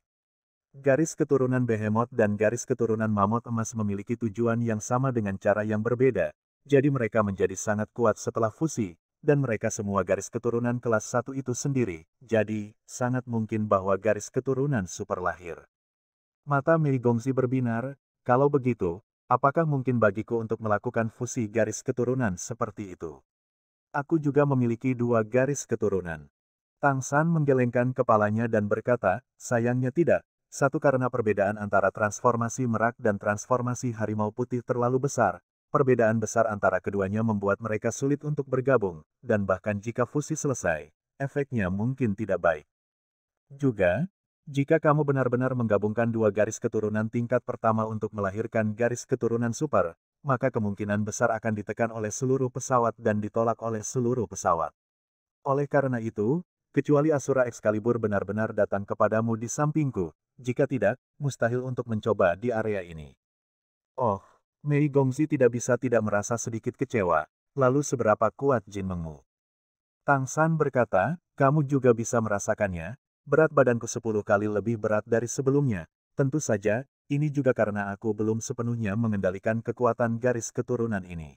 Garis keturunan behemoth dan garis keturunan mamut emas memiliki tujuan yang sama dengan cara yang berbeda, jadi mereka menjadi sangat kuat setelah fusi, dan mereka semua garis keturunan kelas satu itu sendiri, jadi, sangat mungkin bahwa garis keturunan super lahir. Mata Mei Gongzi berbinar, kalau begitu, apakah mungkin bagiku untuk melakukan fusi garis keturunan seperti itu? Aku juga memiliki dua garis keturunan. Tang San menggelengkan kepalanya dan berkata, sayangnya tidak, satu karena perbedaan antara transformasi merak dan transformasi harimau putih terlalu besar, Perbedaan besar antara keduanya membuat mereka sulit untuk bergabung, dan bahkan jika fusi selesai, efeknya mungkin tidak baik. Juga, jika kamu benar-benar menggabungkan dua garis keturunan tingkat pertama untuk melahirkan garis keturunan super, maka kemungkinan besar akan ditekan oleh seluruh pesawat dan ditolak oleh seluruh pesawat. Oleh karena itu, kecuali Asura Excalibur benar-benar datang kepadamu di sampingku, jika tidak, mustahil untuk mencoba di area ini. Oh, Mei Gongzi tidak bisa tidak merasa sedikit kecewa, lalu seberapa kuat Jin Mengmu. Tang San berkata, kamu juga bisa merasakannya, berat badanku sepuluh kali lebih berat dari sebelumnya, tentu saja, ini juga karena aku belum sepenuhnya mengendalikan kekuatan garis keturunan ini.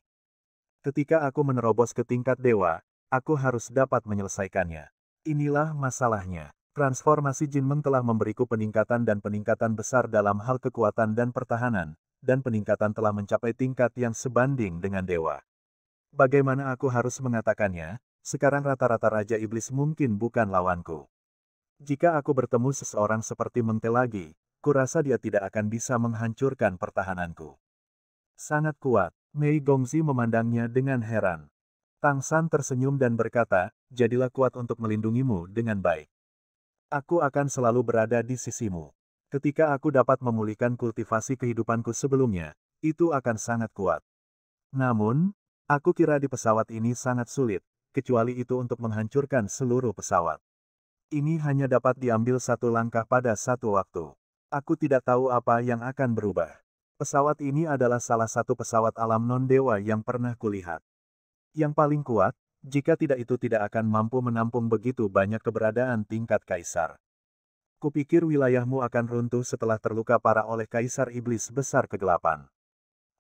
Ketika aku menerobos ke tingkat dewa, aku harus dapat menyelesaikannya. Inilah masalahnya. Transformasi Jin Meng telah memberiku peningkatan dan peningkatan besar dalam hal kekuatan dan pertahanan, dan peningkatan telah mencapai tingkat yang sebanding dengan dewa. Bagaimana aku harus mengatakannya, sekarang rata-rata Raja Iblis mungkin bukan lawanku. Jika aku bertemu seseorang seperti Mengte lagi, kurasa dia tidak akan bisa menghancurkan pertahananku. Sangat kuat, Mei Gongzi memandangnya dengan heran. Tang San tersenyum dan berkata, jadilah kuat untuk melindungimu dengan baik. Aku akan selalu berada di sisimu. Ketika aku dapat memulihkan kultivasi kehidupanku sebelumnya, itu akan sangat kuat. Namun, aku kira di pesawat ini sangat sulit, kecuali itu untuk menghancurkan seluruh pesawat. Ini hanya dapat diambil satu langkah pada satu waktu. Aku tidak tahu apa yang akan berubah. Pesawat ini adalah salah satu pesawat alam non-dewa yang pernah kulihat. Yang paling kuat, jika tidak itu tidak akan mampu menampung begitu banyak keberadaan tingkat kaisar. Kupikir wilayahmu akan runtuh setelah terluka parah oleh kaisar iblis besar kegelapan.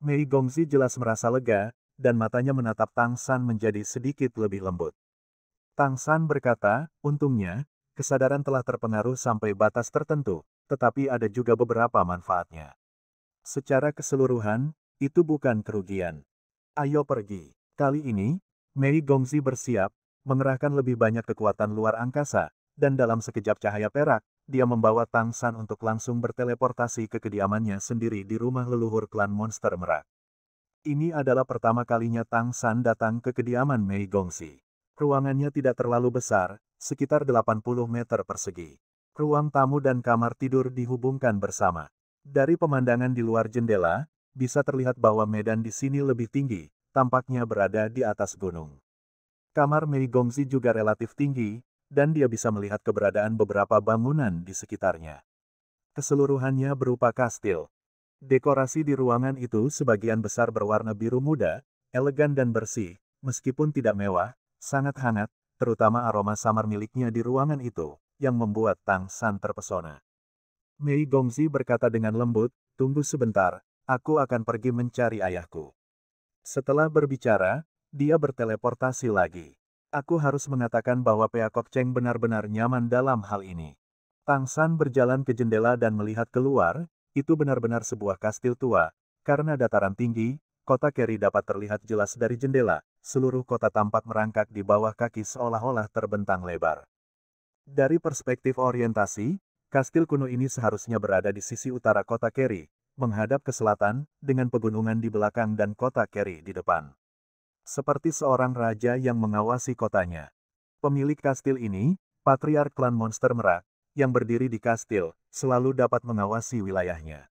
Mei Gongzi jelas merasa lega, dan matanya menatap Tang San menjadi sedikit lebih lembut. Tang San berkata, untungnya, kesadaran telah terpengaruh sampai batas tertentu, tetapi ada juga beberapa manfaatnya. Secara keseluruhan, itu bukan kerugian. Ayo pergi. Kali ini, Mei Gongzi bersiap, mengerahkan lebih banyak kekuatan luar angkasa, dan dalam sekejap cahaya perak, dia membawa Tang San untuk langsung berteleportasi ke kediamannya sendiri di rumah leluhur klan monster merak. Ini adalah pertama kalinya Tang San datang ke kediaman Mei Gongzi. Ruangannya tidak terlalu besar, sekitar 80 meter persegi. Ruang tamu dan kamar tidur dihubungkan bersama. Dari pemandangan di luar jendela, bisa terlihat bahwa medan di sini lebih tinggi, tampaknya berada di atas gunung. Kamar Mei Gongzi juga relatif tinggi, dan dia bisa melihat keberadaan beberapa bangunan di sekitarnya. Keseluruhannya berupa kastil. Dekorasi di ruangan itu sebagian besar berwarna biru muda, elegan dan bersih, meskipun tidak mewah, sangat hangat, terutama aroma samar miliknya di ruangan itu, yang membuat Tang San terpesona. Mei Gongzi berkata dengan lembut, tunggu sebentar, aku akan pergi mencari ayahku. Setelah berbicara, dia berteleportasi lagi. Aku harus mengatakan bahwa Peakok Cheng benar-benar nyaman dalam hal ini. Tang San berjalan ke jendela dan melihat keluar, itu benar-benar sebuah kastil tua. Karena dataran tinggi, kota Kerry dapat terlihat jelas dari jendela, seluruh kota tampak merangkak di bawah kaki seolah-olah terbentang lebar. Dari perspektif orientasi, kastil kuno ini seharusnya berada di sisi utara kota Kerry, menghadap ke selatan, dengan pegunungan di belakang dan kota Kerry di depan. Seperti seorang raja yang mengawasi kotanya. Pemilik kastil ini, Patriark klan monster merak, yang berdiri di kastil, selalu dapat mengawasi wilayahnya.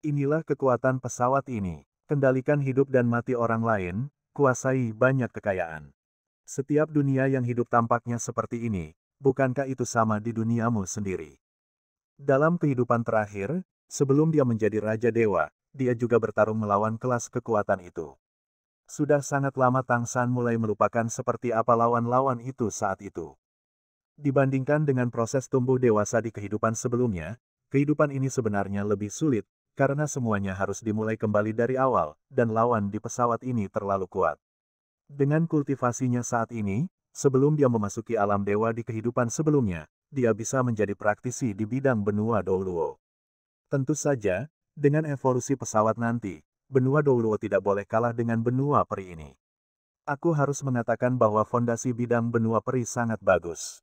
Inilah kekuatan pesawat ini. Kendalikan hidup dan mati orang lain, kuasai banyak kekayaan. Setiap dunia yang hidup tampaknya seperti ini, bukankah itu sama di duniamu sendiri? Dalam kehidupan terakhir, Sebelum dia menjadi Raja Dewa, dia juga bertarung melawan kelas kekuatan itu. Sudah sangat lama Tang San mulai melupakan seperti apa lawan-lawan itu saat itu. Dibandingkan dengan proses tumbuh dewasa di kehidupan sebelumnya, kehidupan ini sebenarnya lebih sulit, karena semuanya harus dimulai kembali dari awal, dan lawan di pesawat ini terlalu kuat. Dengan kultivasinya saat ini, sebelum dia memasuki alam dewa di kehidupan sebelumnya, dia bisa menjadi praktisi di bidang benua Douluo. Tentu saja, dengan evolusi pesawat nanti, benua Douluo tidak boleh kalah dengan benua peri ini. Aku harus mengatakan bahwa fondasi bidang benua peri sangat bagus.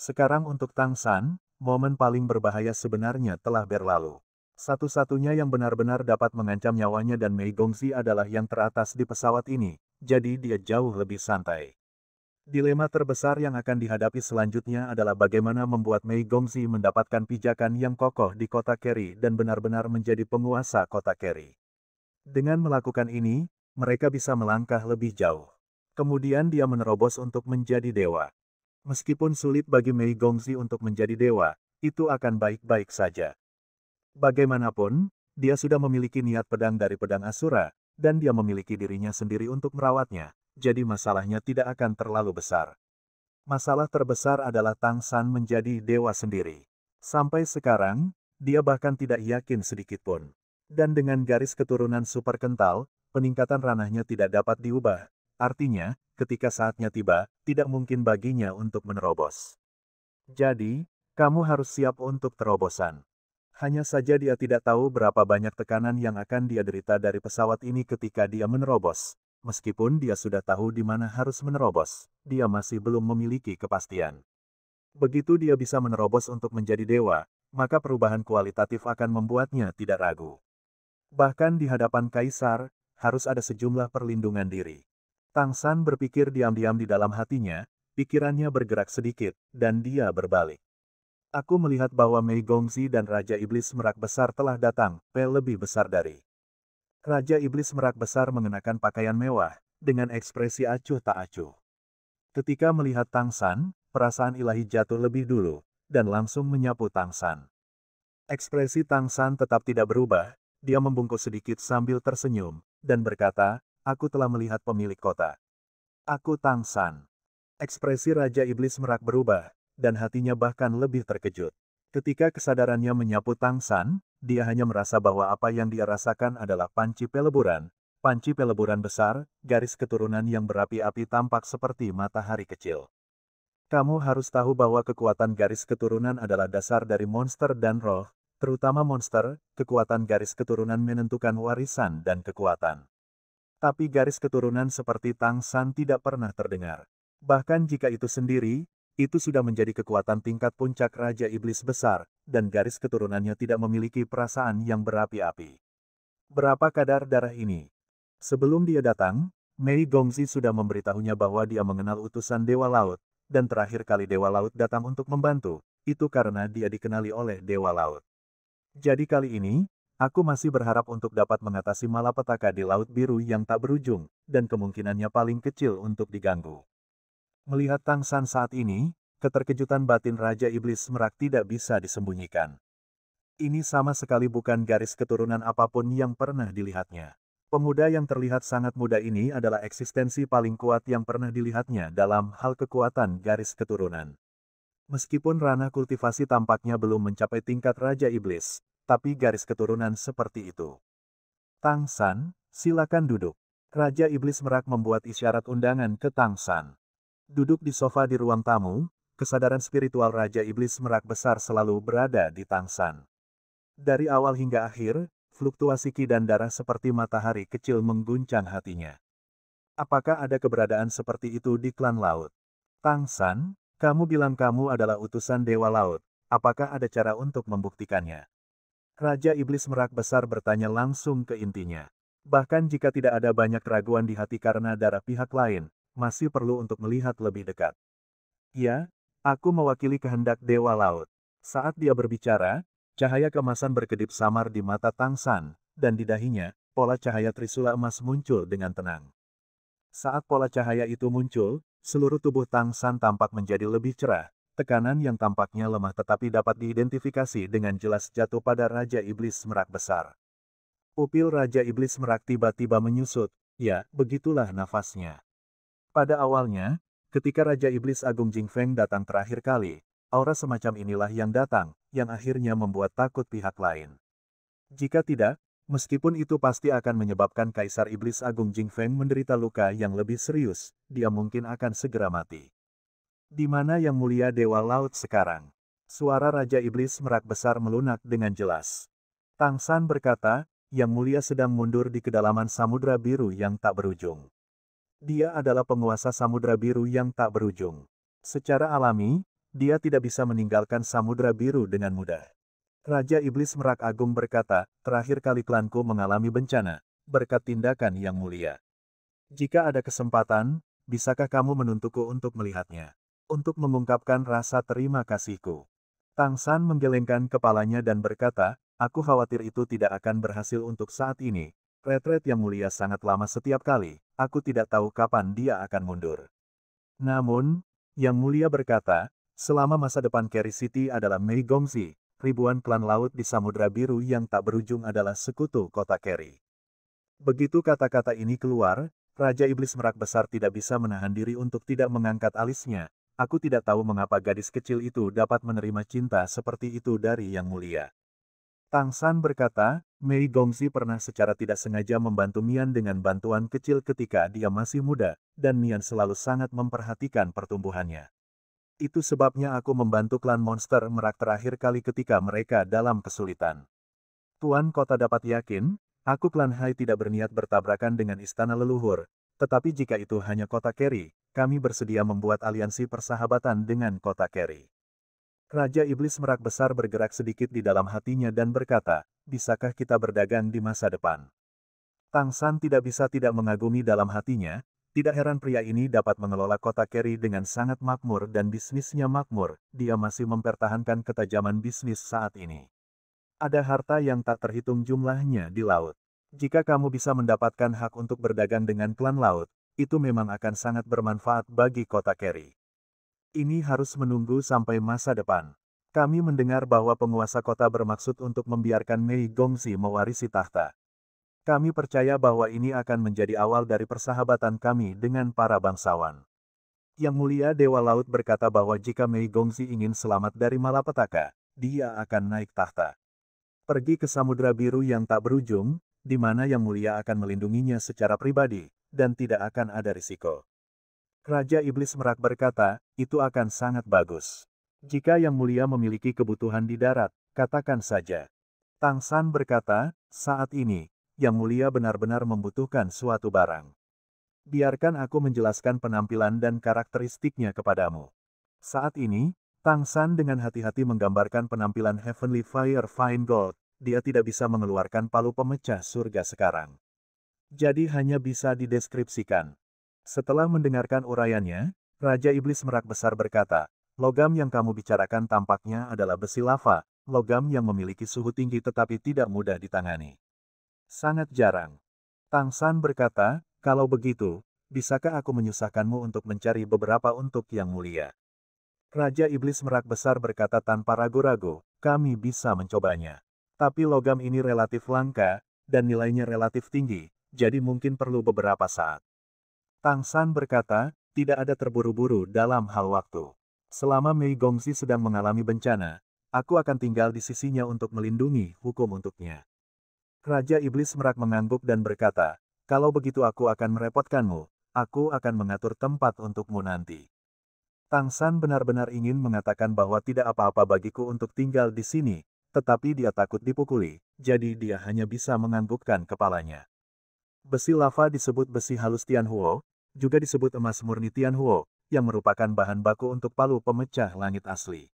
Sekarang untuk Tang San, momen paling berbahaya sebenarnya telah berlalu. Satu-satunya yang benar-benar dapat mengancam nyawanya dan Mei Gongzi adalah yang teratas di pesawat ini, jadi dia jauh lebih santai. Dilema terbesar yang akan dihadapi selanjutnya adalah bagaimana membuat Mei Gongzi mendapatkan pijakan yang kokoh di kota Kerry dan benar-benar menjadi penguasa kota Kerry. Dengan melakukan ini, mereka bisa melangkah lebih jauh. Kemudian dia menerobos untuk menjadi dewa. Meskipun sulit bagi Mei Gongzi untuk menjadi dewa, itu akan baik-baik saja. Bagaimanapun, dia sudah memiliki niat pedang dari pedang Asura, dan dia memiliki dirinya sendiri untuk merawatnya, jadi masalahnya tidak akan terlalu besar. Masalah terbesar adalah Tang San menjadi dewa sendiri. Sampai sekarang, dia bahkan tidak yakin sedikitpun. Dan dengan garis keturunan super kental, peningkatan ranahnya tidak dapat diubah, Artinya, ketika saatnya tiba, tidak mungkin baginya untuk menerobos. Jadi, kamu harus siap untuk terobosan. Hanya saja dia tidak tahu berapa banyak tekanan yang akan dia derita dari pesawat ini ketika dia menerobos. Meskipun dia sudah tahu di mana harus menerobos, dia masih belum memiliki kepastian. Begitu dia bisa menerobos untuk menjadi dewa, maka perubahan kualitatif akan membuatnya tidak ragu. Bahkan di hadapan kaisar, harus ada sejumlah perlindungan diri. Tang San berpikir diam-diam di dalam hatinya, pikirannya bergerak sedikit, dan dia berbalik. Aku melihat bahwa Mei Gongzi dan Raja Iblis Merak Besar telah datang, P lebih besar dari. Raja Iblis Merak Besar mengenakan pakaian mewah, dengan ekspresi acuh tak acuh. Ketika melihat Tang San, perasaan ilahi jatuh lebih dulu, dan langsung menyapu Tang San. Ekspresi Tang San tetap tidak berubah, dia membungkuk sedikit sambil tersenyum, dan berkata, Aku telah melihat pemilik kota. Aku Tang San. Ekspresi Raja Iblis Merak berubah, dan hatinya bahkan lebih terkejut. Ketika kesadarannya menyapu Tang San, dia hanya merasa bahwa apa yang dia rasakan adalah panci peleburan. Panci peleburan besar, garis keturunan yang berapi-api tampak seperti matahari kecil. Kamu harus tahu bahwa kekuatan garis keturunan adalah dasar dari monster dan roh, terutama monster, kekuatan garis keturunan menentukan warisan dan kekuatan. Tapi garis keturunan seperti Tang San tidak pernah terdengar. Bahkan jika itu sendiri, itu sudah menjadi kekuatan tingkat puncak Raja Iblis besar, dan garis keturunannya tidak memiliki perasaan yang berapi-api. Berapa kadar darah ini? Sebelum dia datang, Mei Gongzi sudah memberitahunya bahwa dia mengenal utusan Dewa Laut, dan terakhir kali Dewa Laut datang untuk membantu, itu karena dia dikenali oleh Dewa Laut. Jadi kali ini, Aku masih berharap untuk dapat mengatasi malapetaka di Laut Biru yang tak berujung, dan kemungkinannya paling kecil untuk diganggu. Melihat Tang San saat ini, keterkejutan batin Raja Iblis Merak tidak bisa disembunyikan. Ini sama sekali bukan garis keturunan apa pun yang pernah dilihatnya. Pemuda yang terlihat sangat muda ini adalah eksistensi paling kuat yang pernah dilihatnya dalam hal kekuatan garis keturunan. Meskipun ranah kultivasi tampaknya belum mencapai tingkat Raja Iblis, tapi garis keturunan seperti itu. Tang San, silakan duduk. Raja Iblis Merak membuat isyarat undangan ke Tang San. Duduk di sofa di ruang tamu, kesadaran spiritual Raja Iblis Merak besar selalu berada di Tang San. Dari awal hingga akhir, fluktuasi ki dan darah seperti matahari kecil mengguncang hatinya. Apakah ada keberadaan seperti itu di klan laut? Tang San, kamu bilang kamu adalah utusan Dewa Laut. Apakah ada cara untuk membuktikannya? Raja Iblis Merak Besar bertanya langsung ke intinya. Bahkan jika tidak ada banyak keraguan di hati karena darah pihak lain, masih perlu untuk melihat lebih dekat. Ya, aku mewakili kehendak Dewa Laut. Saat dia berbicara, cahaya kemasan berkedip samar di mata Tang San, dan di dahinya, pola cahaya trisula emas muncul dengan tenang. Saat pola cahaya itu muncul, seluruh tubuh Tang San tampak menjadi lebih cerah, Tekanan yang tampaknya lemah tetapi dapat diidentifikasi dengan jelas jatuh pada Raja Iblis Merak Besar. Pupil Raja Iblis Merak tiba-tiba menyusut, ya, begitulah nafasnya. Pada awalnya, ketika Raja Iblis Agung Jingfeng datang terakhir kali, aura semacam inilah yang datang, yang akhirnya membuat takut pihak lain. Jika tidak, meskipun itu pasti akan menyebabkan Kaisar Iblis Agung Jingfeng menderita luka yang lebih serius, dia mungkin akan segera mati. Di mana yang mulia Dewa Laut sekarang? Suara Raja Iblis Merak Besar melunak dengan jelas. Tang San berkata, Yang Mulia sedang mundur di kedalaman Samudra Biru yang tak berujung. Dia adalah penguasa Samudra Biru yang tak berujung. Secara alami, dia tidak bisa meninggalkan Samudra Biru dengan mudah. Raja Iblis Merak Agung berkata, terakhir kali klanku mengalami bencana, berkat tindakan yang mulia. Jika ada kesempatan, bisakah kamu menuntukku untuk melihatnya? untuk mengungkapkan rasa terima kasihku. Tang San menggelengkan kepalanya dan berkata, aku khawatir itu tidak akan berhasil untuk saat ini. Retret yang mulia sangat lama setiap kali, aku tidak tahu kapan dia akan mundur. Namun, Yang Mulia berkata, selama masa depan Kerry City adalah Mei Gongzi, ribuan klan laut di Samudra Biru yang tak berujung adalah sekutu kota Kerry. Begitu kata-kata ini keluar, Raja Iblis Merak Besar tidak bisa menahan diri untuk tidak mengangkat alisnya. Aku tidak tahu mengapa gadis kecil itu dapat menerima cinta seperti itu dari Yang Mulia. Tang San berkata, Mei Gongzi pernah secara tidak sengaja membantu Mian dengan bantuan kecil ketika dia masih muda, dan Mian selalu sangat memperhatikan pertumbuhannya. Itu sebabnya aku membantu klan monster merak terakhir kali ketika mereka dalam kesulitan. Tuan kota dapat yakin, aku klan Hai tidak berniat bertabrakan dengan istana leluhur, tetapi jika itu hanya kota Kerry, kami bersedia membuat aliansi persahabatan dengan kota Kerry. Raja Iblis Merak Besar bergerak sedikit di dalam hatinya dan berkata, bisakah kita berdagang di masa depan? Tang San tidak bisa tidak mengagumi dalam hatinya, tidak heran pria ini dapat mengelola kota Kerry dengan sangat makmur dan bisnisnya makmur, dia masih mempertahankan ketajaman bisnis saat ini. Ada harta yang tak terhitung jumlahnya di laut. Jika kamu bisa mendapatkan hak untuk berdagang dengan klan laut, itu memang akan sangat bermanfaat bagi kota Kerry. Ini harus menunggu sampai masa depan. Kami mendengar bahwa penguasa kota bermaksud untuk membiarkan Mei Gongzi mewarisi tahta. Kami percaya bahwa ini akan menjadi awal dari persahabatan kami dengan para bangsawan. Yang mulia Dewa Laut berkata bahwa jika Mei Gongzi ingin selamat dari malapetaka, dia akan naik tahta. Pergi ke Samudra Biru yang tak berujung, di mana Yang Mulia akan melindunginya secara pribadi, dan tidak akan ada risiko. Raja Iblis Merak berkata, itu akan sangat bagus. Jika Yang Mulia memiliki kebutuhan di darat, katakan saja. Tang San berkata, saat ini, Yang Mulia benar-benar membutuhkan suatu barang. Biarkan aku menjelaskan penampilan dan karakteristiknya kepadamu. Saat ini, Tang San dengan hati-hati menggambarkan penampilan Heavenly Fire Fine Gold, dia tidak bisa mengeluarkan palu pemecah surga sekarang. Jadi hanya bisa dideskripsikan. Setelah mendengarkan uraiannya, Raja Iblis Merak Besar berkata, logam yang kamu bicarakan tampaknya adalah besi lava, logam yang memiliki suhu tinggi tetapi tidak mudah ditangani. Sangat jarang. Tang San berkata, kalau begitu, bisakah aku menyusahkanmu untuk mencari beberapa untuk yang mulia? Raja Iblis Merak Besar berkata tanpa ragu-ragu, kami bisa mencobanya. Tapi logam ini relatif langka, dan nilainya relatif tinggi, jadi mungkin perlu beberapa saat. Tang San berkata, tidak ada terburu-buru dalam hal waktu. Selama Mei Gongzi sedang mengalami bencana, aku akan tinggal di sisinya untuk melindungi hukum untuknya. Raja Iblis Merak mengangguk dan berkata, kalau begitu aku akan merepotkanmu, aku akan mengatur tempat untukmu nanti. Tang San benar-benar ingin mengatakan bahwa tidak apa-apa bagiku untuk tinggal di sini, tetapi dia takut dipukuli, jadi dia hanya bisa menganggukkan kepalanya. Besi lava disebut besi halus Tianhuo, juga disebut emas murni Tianhuo, yang merupakan bahan baku untuk palu pemecah langit asli.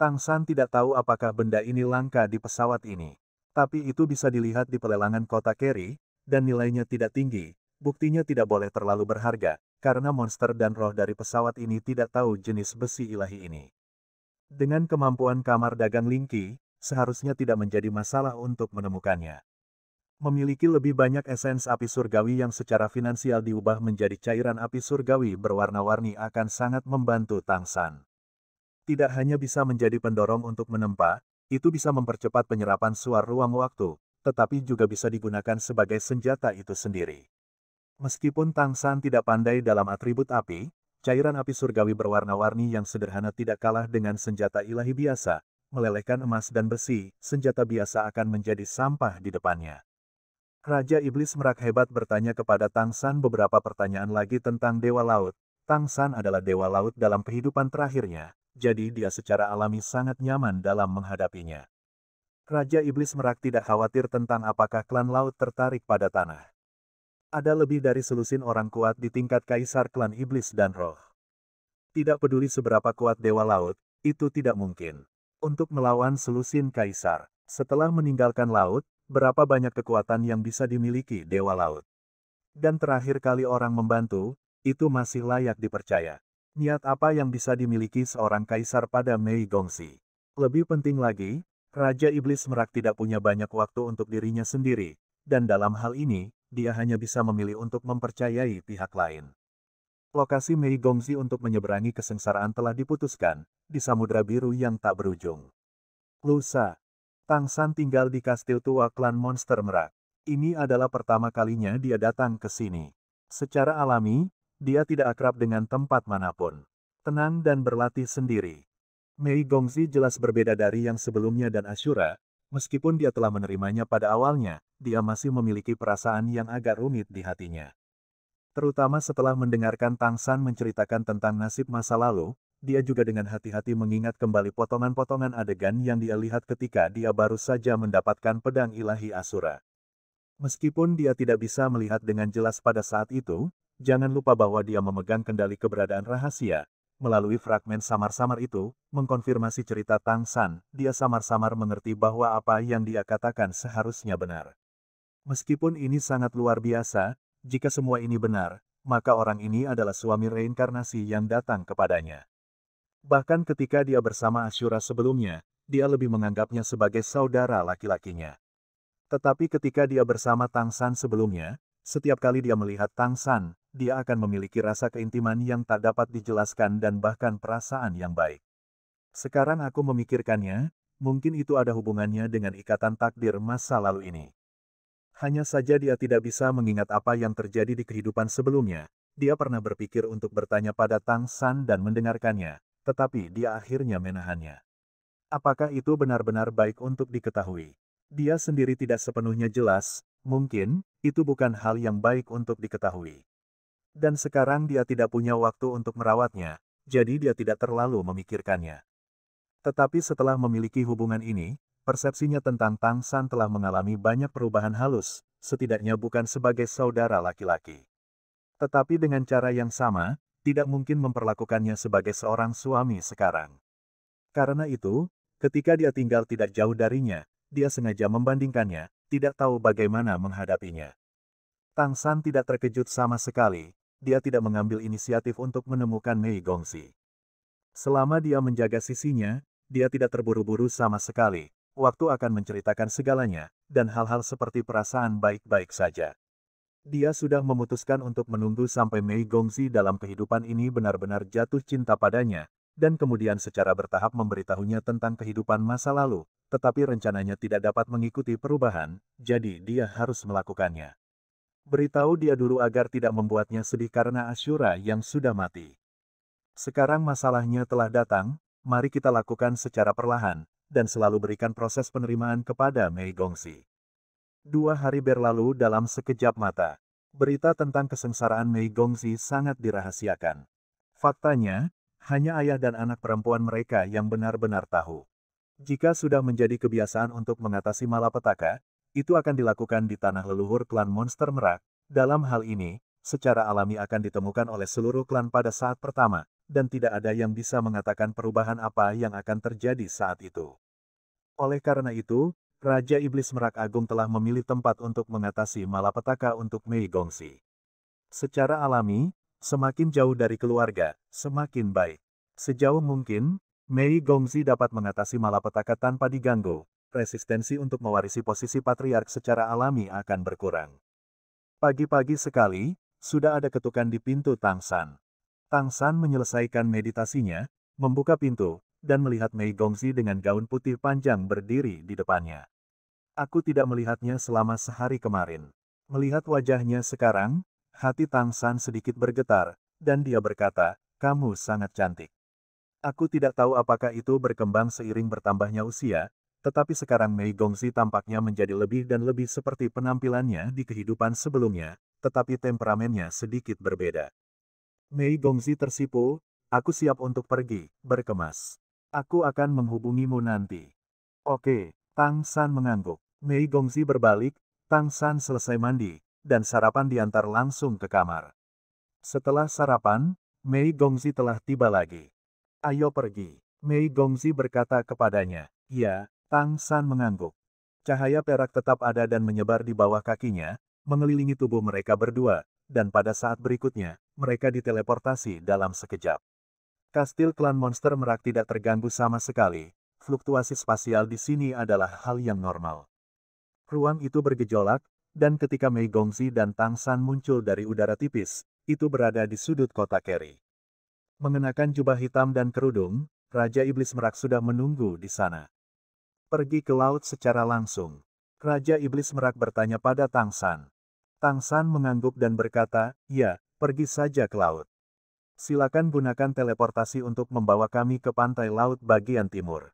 Tang San tidak tahu apakah benda ini langka di pesawat ini. Tapi itu bisa dilihat di pelelangan kota Kerry, dan nilainya tidak tinggi, buktinya tidak boleh terlalu berharga, karena monster dan roh dari pesawat ini tidak tahu jenis besi ilahi ini. Dengan kemampuan kamar dagang Lingki, seharusnya tidak menjadi masalah untuk menemukannya. Memiliki lebih banyak esens api surgawi yang secara finansial diubah menjadi cairan api surgawi berwarna-warni akan sangat membantu Tang San. Tidak hanya bisa menjadi pendorong untuk menempa, itu bisa mempercepat penyerapan suar ruang waktu, tetapi juga bisa digunakan sebagai senjata itu sendiri. Meskipun Tang San tidak pandai dalam atribut api, cairan api surgawi berwarna-warni yang sederhana tidak kalah dengan senjata ilahi biasa, melelehkan emas dan besi, senjata biasa akan menjadi sampah di depannya. Raja Iblis Merak Hebat bertanya kepada Tang San beberapa pertanyaan lagi tentang Dewa Laut. Tang San adalah Dewa Laut dalam kehidupan terakhirnya, jadi dia secara alami sangat nyaman dalam menghadapinya. Raja Iblis Merak tidak khawatir tentang apakah klan laut tertarik pada tanah. Ada lebih dari selusin orang kuat di tingkat kaisar klan iblis dan roh. Tidak peduli seberapa kuat Dewa Laut, itu tidak mungkin. Untuk melawan selusin kaisar, setelah meninggalkan laut, berapa banyak kekuatan yang bisa dimiliki Dewa Laut. Dan terakhir kali orang membantu, itu masih layak dipercaya. Niat apa yang bisa dimiliki seorang kaisar pada Mei Gongxi? Lebih penting lagi, Raja Iblis Merak tidak punya banyak waktu untuk dirinya sendiri, dan dalam hal ini, dia hanya bisa memilih untuk mempercayai pihak lain. Lokasi Mei Gongzi untuk menyeberangi kesengsaraan telah diputuskan, di Samudra Biru yang tak berujung. Lusa. Tang San tinggal di kastil tua klan monster merak. Ini adalah pertama kalinya dia datang ke sini. Secara alami, dia tidak akrab dengan tempat mana pun. Tenang dan berlatih sendiri. Mei Gongzi jelas berbeda dari yang sebelumnya dan Ashura, meskipun dia telah menerimanya pada awalnya, dia masih memiliki perasaan yang agak rumit di hatinya. Terutama setelah mendengarkan Tang San menceritakan tentang nasib masa lalu, dia juga dengan hati-hati mengingat kembali potongan-potongan adegan yang dia lihat ketika dia baru saja mendapatkan pedang ilahi Asura. Meskipun dia tidak bisa melihat dengan jelas pada saat itu, jangan lupa bahwa dia memegang kendali keberadaan rahasia. Melalui fragmen samar-samar itu, mengkonfirmasi cerita Tang San, dia samar-samar mengerti bahwa apa yang dia katakan seharusnya benar. Meskipun ini sangat luar biasa, jika semua ini benar, maka orang ini adalah suami reinkarnasi yang datang kepadanya. Bahkan ketika dia bersama Ashura sebelumnya, dia lebih menganggapnya sebagai saudara laki-lakinya. Tetapi ketika dia bersama Tang San sebelumnya, setiap kali dia melihat Tang San, dia akan memiliki rasa keintiman yang tak dapat dijelaskan dan bahkan perasaan yang baik. Sekarang aku memikirkannya, mungkin itu ada hubungannya dengan ikatan takdir masa lalu ini. Hanya saja dia tidak bisa mengingat apa yang terjadi di kehidupan sebelumnya. Dia pernah berpikir untuk bertanya pada Tang San dan mendengarkannya, tetapi dia akhirnya menahannya. Apakah itu benar-benar baik untuk diketahui? Dia sendiri tidak sepenuhnya jelas, mungkin, itu bukan hal yang baik untuk diketahui. Dan sekarang dia tidak punya waktu untuk merawatnya, jadi dia tidak terlalu memikirkannya. Tetapi setelah memiliki hubungan ini, persepsinya tentang Tang San telah mengalami banyak perubahan halus, setidaknya bukan sebagai saudara laki-laki. Tetapi dengan cara yang sama, tidak mungkin memperlakukannya sebagai seorang suami sekarang. Karena itu, ketika dia tinggal tidak jauh darinya, dia sengaja membandingkannya, tidak tahu bagaimana menghadapinya. Tang San tidak terkejut sama sekali, dia tidak mengambil inisiatif untuk menemukan Mei Gongxi. Selama dia menjaga sisinya, dia tidak terburu-buru sama sekali, waktu akan menceritakan segalanya, dan hal-hal seperti perasaan baik-baik saja. Dia sudah memutuskan untuk menunggu sampai Mei Gongzi dalam kehidupan ini benar-benar jatuh cinta padanya, dan kemudian secara bertahap memberitahunya tentang kehidupan masa lalu, tetapi rencananya tidak dapat mengikuti perubahan, jadi dia harus melakukannya. Beritahu dia dulu agar tidak membuatnya sedih karena Ashura yang sudah mati. Sekarang masalahnya telah datang, mari kita lakukan secara perlahan, dan selalu berikan proses penerimaan kepada Mei Gongxi. Dua hari berlalu dalam sekejap mata. Berita tentang kesengsaraan Mei Gongxi sangat dirahasiakan. Faktanya, hanya ayah dan anak perempuan mereka yang benar-benar tahu. Jika sudah menjadi kebiasaan untuk mengatasi malapetaka, itu akan dilakukan di tanah leluhur klan monster merak. Dalam hal ini, secara alami akan ditemukan oleh seluruh klan pada saat pertama, dan tidak ada yang bisa mengatakan perubahan apa yang akan terjadi saat itu. Oleh karena itu, Raja Iblis Merak Agung telah memilih tempat untuk mengatasi malapetaka untuk Mei Gongsi. Secara alami, semakin jauh dari keluarga, semakin baik. Sejauh mungkin, Mei Gongzi dapat mengatasi malapetaka tanpa diganggu, resistensi untuk mewarisi posisi patriark secara alami akan berkurang. Pagi-pagi sekali, sudah ada ketukan di pintu Tang San. Tang San menyelesaikan meditasinya, membuka pintu, dan melihat Mei Gongzi dengan gaun putih panjang berdiri di depannya. Aku tidak melihatnya selama sehari kemarin. Melihat wajahnya sekarang, hati Tang San sedikit bergetar, dan dia berkata, kamu sangat cantik. Aku tidak tahu apakah itu berkembang seiring bertambahnya usia, tetapi sekarang Mei Gongzi tampaknya menjadi lebih dan lebih seperti penampilannya di kehidupan sebelumnya, tetapi temperamennya sedikit berbeda. Mei Gongzi tersipu, aku siap untuk pergi, berkemas. Aku akan menghubungimu nanti. Oke, Tang San mengangguk. Mei Gongzi berbalik, Tang San selesai mandi, dan sarapan diantar langsung ke kamar. Setelah sarapan, Mei Gongzi telah tiba lagi. Ayo pergi. Mei Gongzi berkata kepadanya. Ya, Tang San mengangguk. Cahaya perak tetap ada dan menyebar di bawah kakinya, mengelilingi tubuh mereka berdua, dan pada saat berikutnya, mereka diteleportasi dalam sekejap. Kastil klan monster merak tidak terganggu sama sekali. Fluktuasi spasial di sini adalah hal yang normal. Ruang itu bergejolak, dan ketika Mei Gongzi dan Tang San muncul dari udara tipis, itu berada di sudut kota Kerry. Mengenakan jubah hitam dan kerudung, Raja Iblis Merak sudah menunggu di sana. Pergi ke laut secara langsung. Raja Iblis Merak bertanya pada Tang San. Tang San mengangguk dan berkata, ya, pergi saja ke laut. Silakan gunakan teleportasi untuk membawa kami ke pantai laut bagian timur.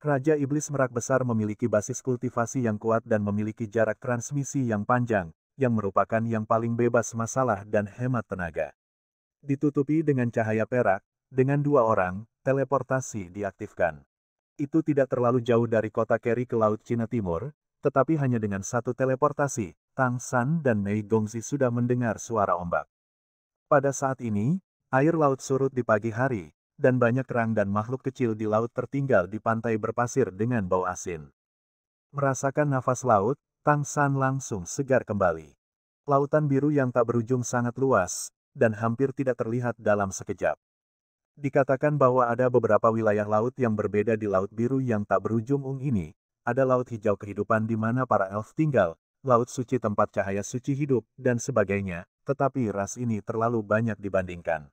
Raja Iblis Merak Besar memiliki basis kultivasi yang kuat dan memiliki jarak transmisi yang panjang, yang merupakan yang paling bebas masalah dan hemat tenaga. Ditutupi dengan cahaya perak, dengan dua orang, teleportasi diaktifkan. Itu tidak terlalu jauh dari kota Kerry ke Laut Cina Timur, tetapi hanya dengan satu teleportasi, Tang San dan Mei Gongzi sudah mendengar suara ombak. Pada saat ini, air laut surut di pagi hari, dan banyak kerang dan makhluk kecil di laut tertinggal di pantai berpasir dengan bau asin. Merasakan nafas laut, Tang San langsung segar kembali. Lautan biru yang tak berujung sangat luas, dan hampir tidak terlihat dalam sekejap. Dikatakan bahwa ada beberapa wilayah laut yang berbeda di Laut Biru yang tak berujung ung ini, ada laut hijau kehidupan di mana para elf tinggal, laut suci tempat cahaya suci hidup, dan sebagainya, tetapi ras ini terlalu banyak dibandingkan.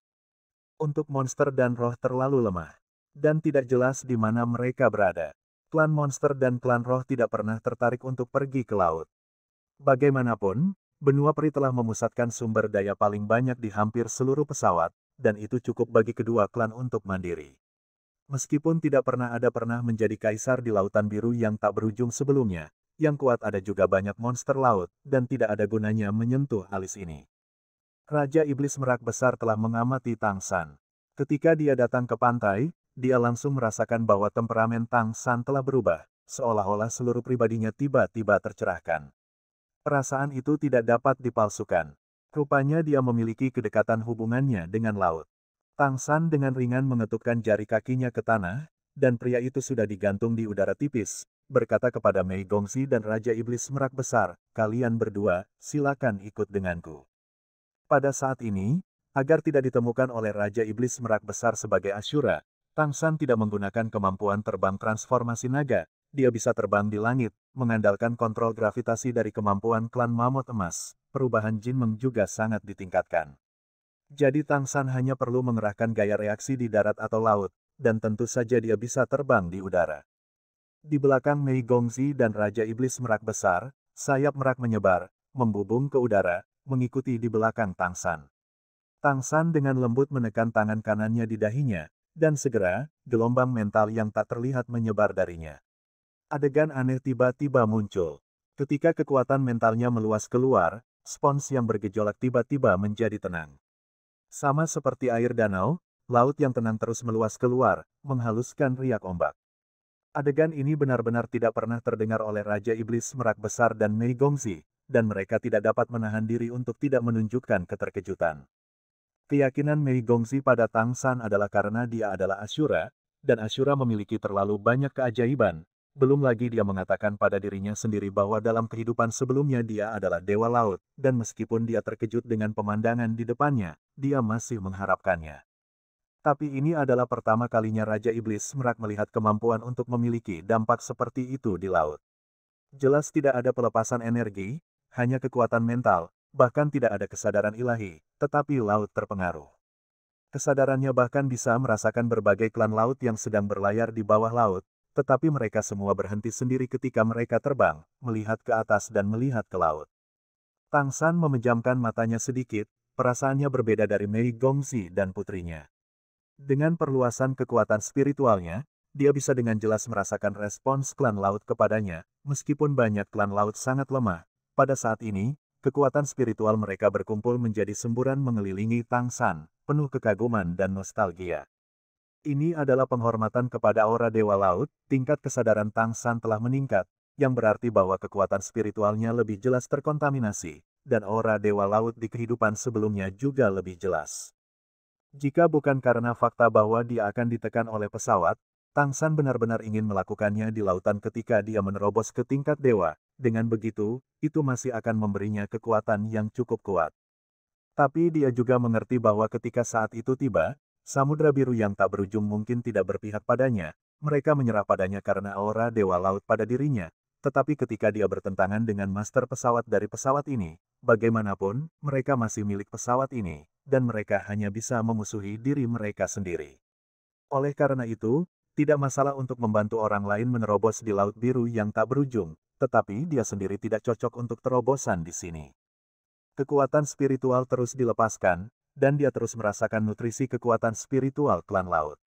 Untuk monster dan roh terlalu lemah, dan tidak jelas di mana mereka berada. Klan monster dan klan roh tidak pernah tertarik untuk pergi ke laut. Bagaimanapun, benua peri telah memusatkan sumber daya paling banyak di hampir seluruh pesawat, dan itu cukup bagi kedua klan untuk mandiri. Meskipun tidak pernah ada pernah menjadi kaisar di Lautan Biru yang tak berujung sebelumnya, yang kuat ada juga banyak monster laut, dan tidak ada gunanya menyentuh alis ini. Raja Iblis Merak Besar telah mengamati Tang San. Ketika dia datang ke pantai, dia langsung merasakan bahwa temperamen Tang San telah berubah, seolah-olah seluruh pribadinya tiba-tiba tercerahkan. Perasaan itu tidak dapat dipalsukan. Rupanya dia memiliki kedekatan hubungannya dengan laut. Tang San dengan ringan mengetukkan jari kakinya ke tanah, dan pria itu sudah digantung di udara tipis, berkata kepada Mei Gongsi dan Raja Iblis Merak Besar, kalian berdua, silakan ikut denganku. Pada saat ini, agar tidak ditemukan oleh Raja Iblis Merak Besar sebagai Ashura, Tang San tidak menggunakan kemampuan terbang transformasi naga, dia bisa terbang di langit, mengandalkan kontrol gravitasi dari kemampuan klan Mamut Emas, perubahan Jin Meng juga sangat ditingkatkan. Jadi Tang San hanya perlu mengerahkan gaya reaksi di darat atau laut, dan tentu saja dia bisa terbang di udara. Di belakang Mei Gongzi dan Raja Iblis Merak Besar, sayap merak menyebar, membubung ke udara, mengikuti di belakang Tang San. Tang San dengan lembut menekan tangan kanannya di dahinya, dan segera, gelombang mental yang tak terlihat menyebar darinya. Adegan aneh tiba-tiba muncul. Ketika kekuatan mentalnya meluas keluar, spons yang bergejolak tiba-tiba menjadi tenang. Sama seperti air danau, laut yang tenang terus meluas keluar, menghaluskan riak ombak. Adegan ini benar-benar tidak pernah terdengar oleh Raja Iblis Merak Besar dan Mei Gongzi, dan mereka tidak dapat menahan diri untuk tidak menunjukkan keterkejutan. Keyakinan Mei Gongzi pada Tang San adalah karena dia adalah Asyura, dan Asyura memiliki terlalu banyak keajaiban, belum lagi dia mengatakan pada dirinya sendiri bahwa dalam kehidupan sebelumnya dia adalah dewa laut, dan meskipun dia terkejut dengan pemandangan di depannya, dia masih mengharapkannya. Tapi ini adalah pertama kalinya Raja Iblis Merak melihat kemampuan untuk memiliki dampak seperti itu di laut. Jelas tidak ada pelepasan energi, hanya kekuatan mental, bahkan tidak ada kesadaran ilahi, tetapi laut terpengaruh. Kesadarannya bahkan bisa merasakan berbagai klan laut yang sedang berlayar di bawah laut, tetapi mereka semua berhenti sendiri ketika mereka terbang, melihat ke atas dan melihat ke laut. Tang San memejamkan matanya sedikit, perasaannya berbeda dari Mei Gongzi dan putrinya. Dengan perluasan kekuatan spiritualnya, dia bisa dengan jelas merasakan respons klan laut kepadanya, meskipun banyak klan laut sangat lemah. Pada saat ini, kekuatan spiritual mereka berkumpul menjadi semburan mengelilingi Tang San, penuh kekaguman dan nostalgia. Ini adalah penghormatan kepada aura Dewa Laut, tingkat kesadaran Tang San telah meningkat, yang berarti bahwa kekuatan spiritualnya lebih jelas terkontaminasi, dan aura Dewa Laut di kehidupan sebelumnya juga lebih jelas. Jika bukan karena fakta bahwa dia akan ditekan oleh pesawat, Tang San benar-benar ingin melakukannya di lautan ketika dia menerobos ke tingkat dewa, dengan begitu, itu masih akan memberinya kekuatan yang cukup kuat. Tapi dia juga mengerti bahwa ketika saat itu tiba, Samudra biru yang tak berujung mungkin tidak berpihak padanya, mereka menyerah padanya karena aura dewa laut pada dirinya, tetapi ketika dia bertentangan dengan master pesawat dari pesawat ini, bagaimanapun, mereka masih milik pesawat ini, dan mereka hanya bisa memusuhi diri mereka sendiri. Oleh karena itu, tidak masalah untuk membantu orang lain menerobos di Laut Biru yang tak berujung, tetapi dia sendiri tidak cocok untuk terobosan di sini. Kekuatan spiritual terus dilepaskan, dan dia terus merasakan nutrisi kekuatan spiritual klan laut.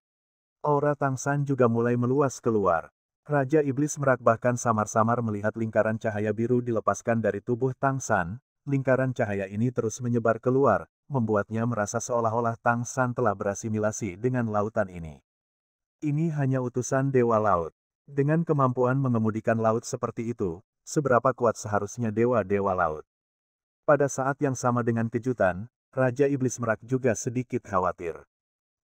Aura Tangsan juga mulai meluas keluar. Raja Iblis Merak bahkan samar-samar melihat lingkaran cahaya biru dilepaskan dari tubuh Tangsan, lingkaran cahaya ini terus menyebar keluar, membuatnya merasa seolah-olah Tang San telah berasimilasi dengan lautan ini. Ini hanya utusan Dewa Laut. Dengan kemampuan mengemudikan laut seperti itu, seberapa kuat seharusnya Dewa-Dewa Laut. Pada saat yang sama dengan kejutan, Raja Iblis Merak juga sedikit khawatir.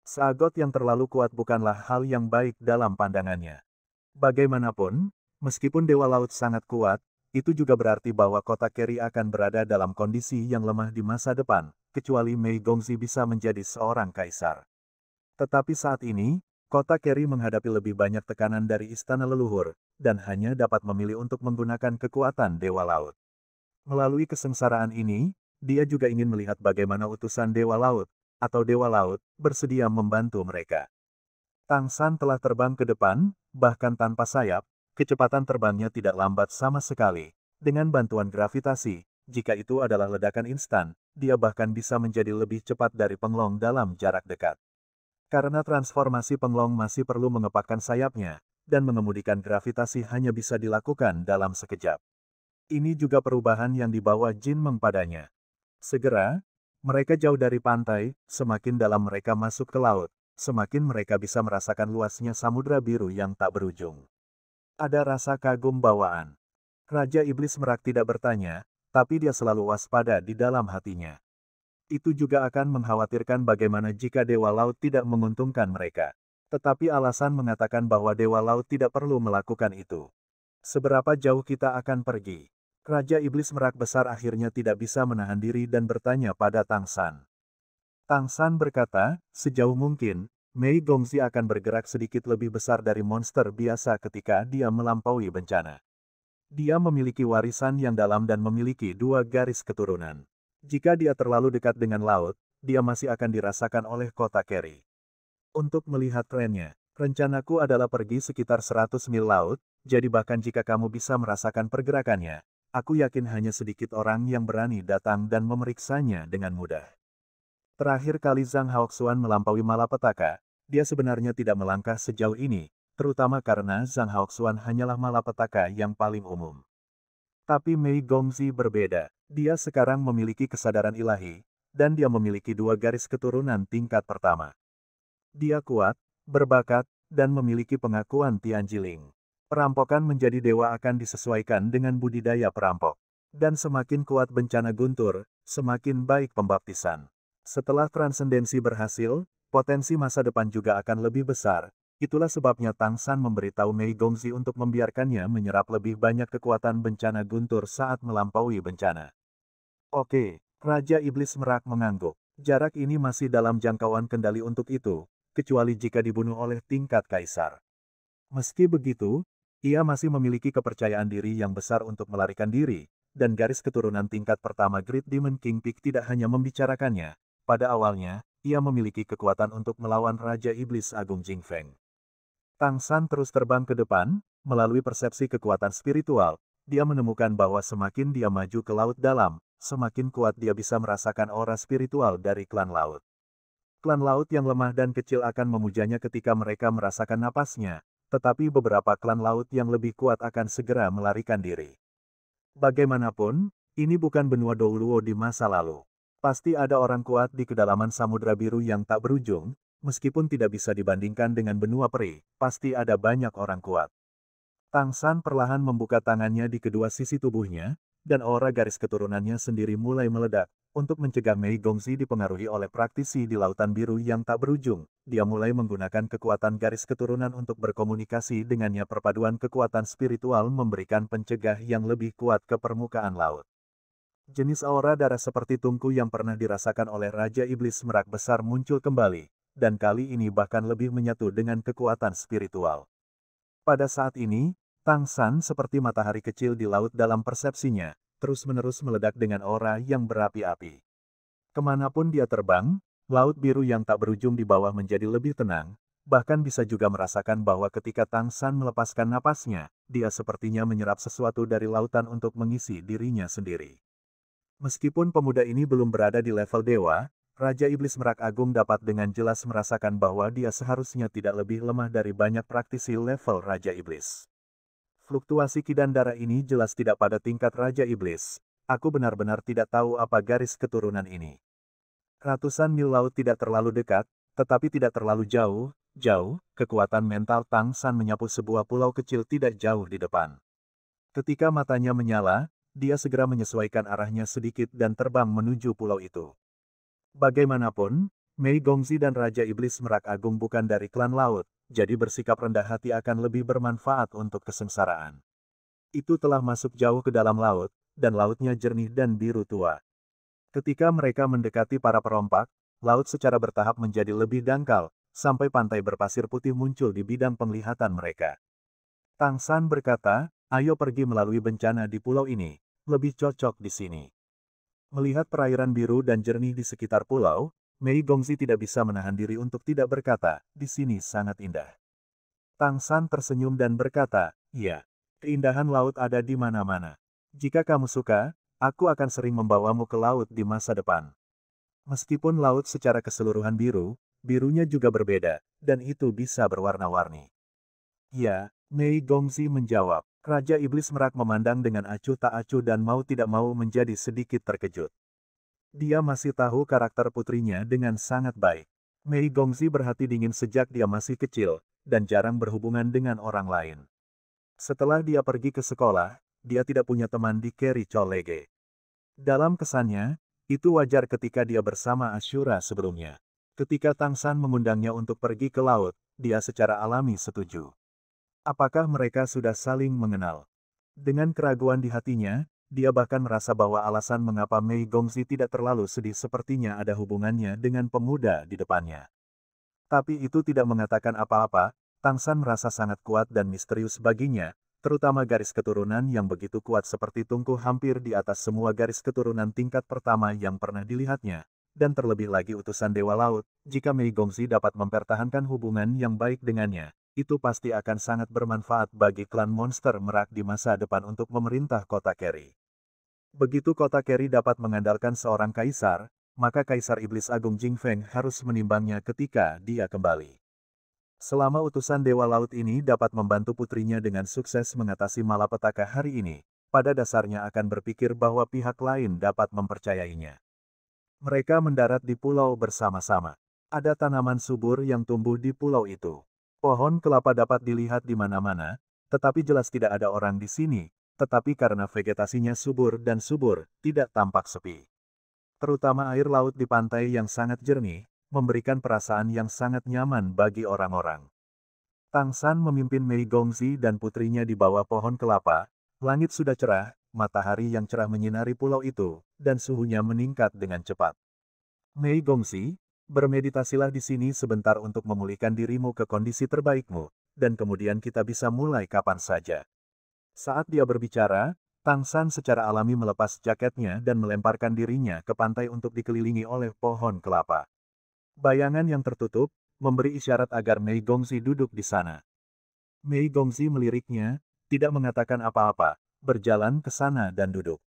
Sagot yang terlalu kuat bukanlah hal yang baik dalam pandangannya. Bagaimanapun, meskipun Dewa Laut sangat kuat, itu juga berarti bahwa kota Kerry akan berada dalam kondisi yang lemah di masa depan, kecuali Mei Gongzi bisa menjadi seorang kaisar. Tetapi saat ini, kota Kerry menghadapi lebih banyak tekanan dari istana leluhur, dan hanya dapat memilih untuk menggunakan kekuatan Dewa Laut. Melalui kesengsaraan ini, dia juga ingin melihat bagaimana utusan Dewa Laut, atau Dewa Laut, bersedia membantu mereka. Tang San telah terbang ke depan, bahkan tanpa sayap, kecepatan terbangnya tidak lambat sama sekali. Dengan bantuan gravitasi, jika itu adalah ledakan instan, dia bahkan bisa menjadi lebih cepat dari penglong dalam jarak dekat. Karena transformasi penglong masih perlu mengepakkan sayapnya, dan mengemudikan gravitasi hanya bisa dilakukan dalam sekejap. Ini juga perubahan yang dibawa Jin Meng padanya. Segera, mereka jauh dari pantai, semakin dalam mereka masuk ke laut, semakin mereka bisa merasakan luasnya samudra biru yang tak berujung. Ada rasa kagum bawaan. Raja Iblis Merak tidak bertanya, tapi dia selalu waspada di dalam hatinya. Itu juga akan mengkhawatirkan bagaimana jika Dewa Laut tidak menguntungkan mereka. Tetapi alasan mengatakan bahwa Dewa Laut tidak perlu melakukan itu. Seberapa jauh kita akan pergi? Raja Iblis Merak Besar akhirnya tidak bisa menahan diri dan bertanya pada Tang San. Tang San berkata, sejauh mungkin, Mei Gongzi akan bergerak sedikit lebih besar dari monster biasa ketika dia melampaui bencana. Dia memiliki warisan yang dalam dan memiliki dua garis keturunan. Jika dia terlalu dekat dengan laut, dia masih akan dirasakan oleh kota Kerry. Untuk melihat trennya, rencanaku adalah pergi sekitar 100 mil laut, jadi bahkan jika kamu bisa merasakan pergerakannya, aku yakin hanya sedikit orang yang berani datang dan memeriksanya dengan mudah. Terakhir kali Zhang Haoxuan melampaui malapetaka, dia sebenarnya tidak melangkah sejauh ini, terutama karena Zhang Haoxuan hanyalah malapetaka yang paling umum. Tapi Mei Gongzi berbeda. Dia sekarang memiliki kesadaran ilahi, dan dia memiliki dua garis keturunan tingkat pertama. Dia kuat, berbakat, dan memiliki pengakuan Tianjiling. Perampokan menjadi dewa akan disesuaikan dengan budidaya perampok. Dan semakin kuat bencana guntur, semakin baik pembaptisan. Setelah transendensi berhasil, potensi masa depan juga akan lebih besar, Itulah sebabnya Tang San memberitahu Mei Gongzi untuk membiarkannya menyerap lebih banyak kekuatan bencana guntur saat melampaui bencana. Oke, Raja Iblis Merak mengangguk. Jarak ini masih dalam jangkauan kendali untuk itu, kecuali jika dibunuh oleh tingkat kaisar. Meski begitu, ia masih memiliki kepercayaan diri yang besar untuk melarikan diri, dan garis keturunan tingkat pertama Great Demon King Peak tidak hanya membicarakannya. Pada awalnya, ia memiliki kekuatan untuk melawan Raja Iblis Agung Jing Feng. Tang San terus terbang ke depan, melalui persepsi kekuatan spiritual, dia menemukan bahwa semakin dia maju ke laut dalam, semakin kuat dia bisa merasakan aura spiritual dari klan laut. Klan laut yang lemah dan kecil akan memujanya ketika mereka merasakan napasnya, tetapi beberapa klan laut yang lebih kuat akan segera melarikan diri. Bagaimanapun, ini bukan benua Douluo di masa lalu. Pasti ada orang kuat di kedalaman Samudra Biru yang tak berujung, Meskipun tidak bisa dibandingkan dengan benua peri, pasti ada banyak orang kuat. Tang San perlahan membuka tangannya di kedua sisi tubuhnya, dan aura garis keturunannya sendiri mulai meledak. Untuk mencegah Mei Gongzi dipengaruhi oleh praktisi di Lautan Biru yang tak berujung, dia mulai menggunakan kekuatan garis keturunan untuk berkomunikasi dengannya perpaduan kekuatan spiritual memberikan pencegah yang lebih kuat ke permukaan laut. Jenis aura darah seperti tungku yang pernah dirasakan oleh Raja Iblis Merak Besar muncul kembali, dan kali ini bahkan lebih menyatu dengan kekuatan spiritual. Pada saat ini, Tang San seperti matahari kecil di laut dalam persepsinya, terus-menerus meledak dengan aura yang berapi-api. Ke mana pun dia terbang, laut biru yang tak berujung di bawah menjadi lebih tenang, bahkan bisa juga merasakan bahwa ketika Tang San melepaskan napasnya, dia sepertinya menyerap sesuatu dari lautan untuk mengisi dirinya sendiri. Meskipun pemuda ini belum berada di level dewa, Raja Iblis Merak Agung dapat dengan jelas merasakan bahwa dia seharusnya tidak lebih lemah dari banyak praktisi level Raja Iblis. Fluktuasi kidan darah ini jelas tidak pada tingkat Raja Iblis. Aku benar-benar tidak tahu apa garis keturunan ini. Ratusan mil laut tidak terlalu dekat, tetapi tidak terlalu jauh, jauh, kekuatan mental Tang San menyapu sebuah pulau kecil tidak jauh di depan. Ketika matanya menyala, dia segera menyesuaikan arahnya sedikit dan terbang menuju pulau itu. Bagaimanapun, Mei Gongzi dan Raja Iblis Merak Agung bukan dari klan laut, jadi bersikap rendah hati akan lebih bermanfaat untuk kesengsaraan. Itu telah masuk jauh ke dalam laut, dan lautnya jernih dan biru tua. Ketika mereka mendekati para perompak, laut secara bertahap menjadi lebih dangkal, sampai pantai berpasir putih muncul di bidang penglihatan mereka. Tang San berkata, ayo pergi melalui bencana di pulau ini, lebih cocok di sini. Melihat perairan biru dan jernih di sekitar pulau, Mei Gongzi tidak bisa menahan diri untuk tidak berkata, di sini sangat indah. Tang San tersenyum dan berkata, iya, keindahan laut ada di mana-mana. Jika kamu suka, aku akan sering membawamu ke laut di masa depan. Meskipun laut secara keseluruhan biru, birunya juga berbeda, dan itu bisa berwarna-warni. Ya, Mei Gongzi menjawab. Raja Iblis Merak memandang dengan acuh tak acuh dan mau tidak mau menjadi sedikit terkejut. Dia masih tahu karakter putrinya dengan sangat baik. Mei Gongzi berhati dingin sejak dia masih kecil, dan jarang berhubungan dengan orang lain. Setelah dia pergi ke sekolah, dia tidak punya teman di Kerry Cholege. Dalam kesannya, itu wajar ketika dia bersama Ashura sebelumnya. Ketika Tang San mengundangnya untuk pergi ke laut, dia secara alami setuju. Apakah mereka sudah saling mengenal? Dengan keraguan di hatinya, dia bahkan merasa bahwa alasan mengapa Mei Gongzi tidak terlalu sedih sepertinya ada hubungannya dengan pemuda di depannya. Tapi itu tidak mengatakan apa-apa, Tang San merasa sangat kuat dan misterius baginya, terutama garis keturunan yang begitu kuat seperti tungku hampir di atas semua garis keturunan tingkat pertama yang pernah dilihatnya, dan terlebih lagi utusan Dewa Laut, jika Mei Gongzi dapat mempertahankan hubungan yang baik dengannya, itu pasti akan sangat bermanfaat bagi klan monster merak di masa depan untuk memerintah kota Kerry. Begitu kota Kerry dapat mengandalkan seorang kaisar, maka Kaisar Iblis Agung Jing Feng harus menimbangnya ketika dia kembali. Selama utusan Dewa Laut ini dapat membantu putrinya dengan sukses mengatasi malapetaka hari ini, pada dasarnya akan berpikir bahwa pihak lain dapat mempercayainya. Mereka mendarat di pulau bersama-sama. Ada tanaman subur yang tumbuh di pulau itu. Pohon kelapa dapat dilihat di mana-mana, tetapi jelas tidak ada orang di sini, tetapi karena vegetasinya subur dan subur, tidak tampak sepi. Terutama air laut di pantai yang sangat jernih, memberikan perasaan yang sangat nyaman bagi orang-orang. Tang San memimpin Mei Gongzi dan putrinya di bawah pohon kelapa, langit sudah cerah, matahari yang cerah menyinari pulau itu, dan suhunya meningkat dengan cepat. Mei Gongzi, Bermeditasilah di sini sebentar untuk memulihkan dirimu ke kondisi terbaikmu, dan kemudian kita bisa mulai kapan saja. Saat dia berbicara, Tang San secara alami melepas jaketnya dan melemparkan dirinya ke pantai untuk dikelilingi oleh pohon kelapa. Bayangan yang tertutup, memberi isyarat agar Mei Gongzi duduk di sana. Mei Gongzi meliriknya, tidak mengatakan apa-apa, berjalan ke sana dan duduk.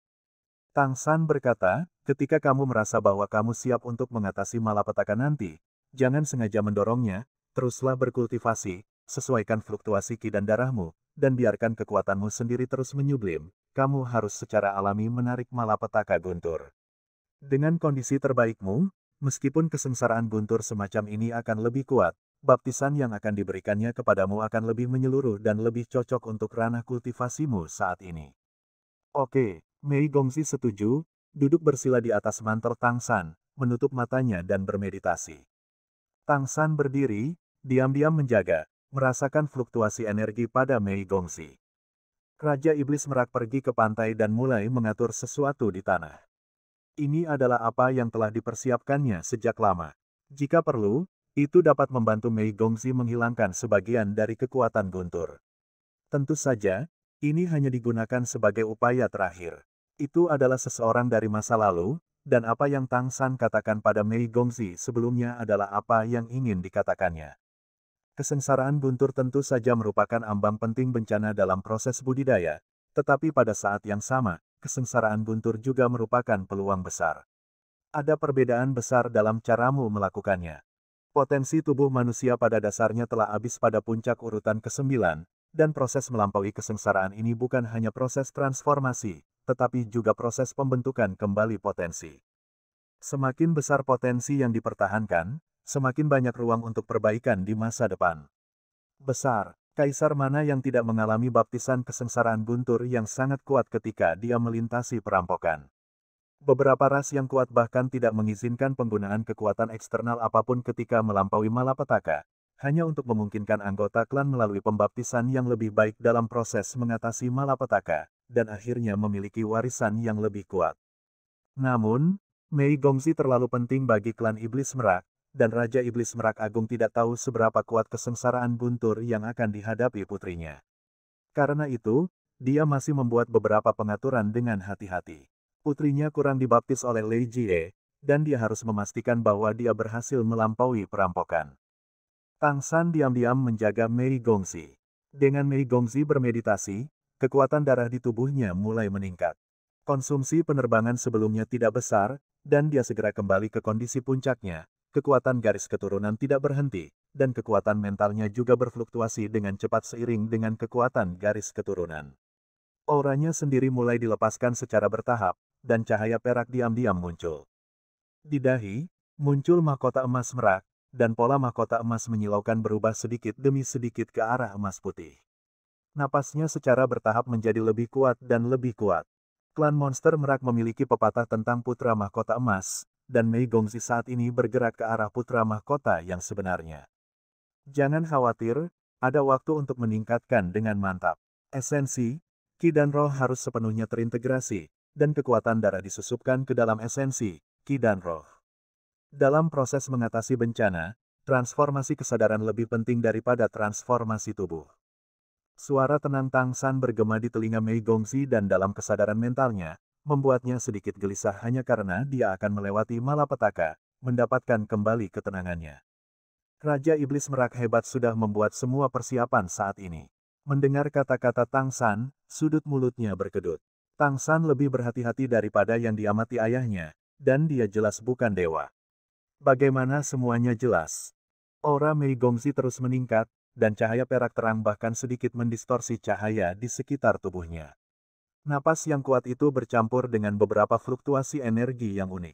Tang San berkata, ketika kamu merasa bahwa kamu siap untuk mengatasi malapetaka nanti, jangan sengaja mendorongnya, teruslah berkultivasi, sesuaikan fluktuasi ki dan darahmu, dan biarkan kekuatanmu sendiri terus menyublim, kamu harus secara alami menarik malapetaka guntur. Dengan kondisi terbaikmu, meskipun kesengsaraan guntur semacam ini akan lebih kuat, baptisan yang akan diberikannya kepadamu akan lebih menyeluruh dan lebih cocok untuk ranah kultivasimu saat ini. Oke, Mei Gongzi setuju, duduk bersila di atas mantel Tang San, menutup matanya dan bermeditasi. Tang San berdiri, diam-diam menjaga, merasakan fluktuasi energi pada Mei Gongzi. Raja Iblis Merak pergi ke pantai dan mulai mengatur sesuatu di tanah. Ini adalah apa yang telah dipersiapkannya sejak lama. Jika perlu, itu dapat membantu Mei Gongzi menghilangkan sebagian dari kekuatan guntur. Tentu saja, ini hanya digunakan sebagai upaya terakhir. Itu adalah seseorang dari masa lalu, dan apa yang Tang San katakan pada Mei Gongzi sebelumnya adalah apa yang ingin dikatakannya. Kesengsaraan guntur tentu saja merupakan ambang penting bencana dalam proses budidaya, tetapi pada saat yang sama, kesengsaraan guntur juga merupakan peluang besar. Ada perbedaan besar dalam caramu melakukannya. Potensi tubuh manusia pada dasarnya telah habis pada puncak urutan ke-9, dan proses melampaui kesengsaraan ini bukan hanya proses transformasi, tetapi juga proses pembentukan kembali potensi. Semakin besar potensi yang dipertahankan, semakin banyak ruang untuk perbaikan di masa depan. Besar, kaisar mana yang tidak mengalami baptisan kesengsaraan guntur yang sangat kuat ketika dia melintasi perampokan. Beberapa ras yang kuat bahkan tidak mengizinkan penggunaan kekuatan eksternal apa pun ketika melampaui malapetaka, hanya untuk memungkinkan anggota klan melalui pembaptisan yang lebih baik dalam proses mengatasi malapetaka, dan akhirnya memiliki warisan yang lebih kuat. Namun, Mei Gongzi terlalu penting bagi klan Iblis Merak, dan Raja Iblis Merak Agung tidak tahu seberapa kuat kesengsaraan guntur yang akan dihadapi putrinya. Karena itu, dia masih membuat beberapa pengaturan dengan hati-hati. Putrinya kurang dibaptis oleh Lei Jie, dan dia harus memastikan bahwa dia berhasil melampaui perampokan. Tang San diam-diam menjaga Mei Gongzi. Dengan Mei Gongzi bermeditasi, kekuatan darah di tubuhnya mulai meningkat. Konsumsi penerbangan sebelumnya tidak besar, dan dia segera kembali ke kondisi puncaknya. Kekuatan garis keturunan tidak berhenti, dan kekuatan mentalnya juga berfluktuasi dengan cepat seiring dengan kekuatan garis keturunan. Auranya sendiri mulai dilepaskan secara bertahap, dan cahaya perak diam-diam muncul. Di dahi, muncul mahkota emas merak, dan pola mahkota emas menyilaukan berubah sedikit demi sedikit ke arah emas putih. Napasnya secara bertahap menjadi lebih kuat dan lebih kuat. Klan monster merak memiliki pepatah tentang putra mahkota emas, dan Mei Gongzi saat ini bergerak ke arah putra mahkota yang sebenarnya. Jangan khawatir, ada waktu untuk meningkatkan dengan mantap. Esensi, Ki dan roh harus sepenuhnya terintegrasi, dan kekuatan darah disusupkan ke dalam esensi, ki dan roh. Dalam proses mengatasi bencana, transformasi kesadaran lebih penting daripada transformasi tubuh. Suara tenang Tang San bergema di telinga Mei Gongzi dan dalam kesadaran mentalnya, membuatnya sedikit gelisah hanya karena dia akan melewati malapetaka, mendapatkan kembali ketenangannya. Raja Iblis Merak hebat sudah membuat semua persiapan saat ini. Mendengar kata-kata Tang San, sudut mulutnya berkedut. Tang San lebih berhati-hati daripada yang diamati ayahnya, dan dia jelas bukan dewa. Bagaimana semuanya jelas? Aura Mei Gongzi terus meningkat, dan cahaya perak terang bahkan sedikit mendistorsi cahaya di sekitar tubuhnya. Napas yang kuat itu bercampur dengan beberapa fluktuasi energi yang unik.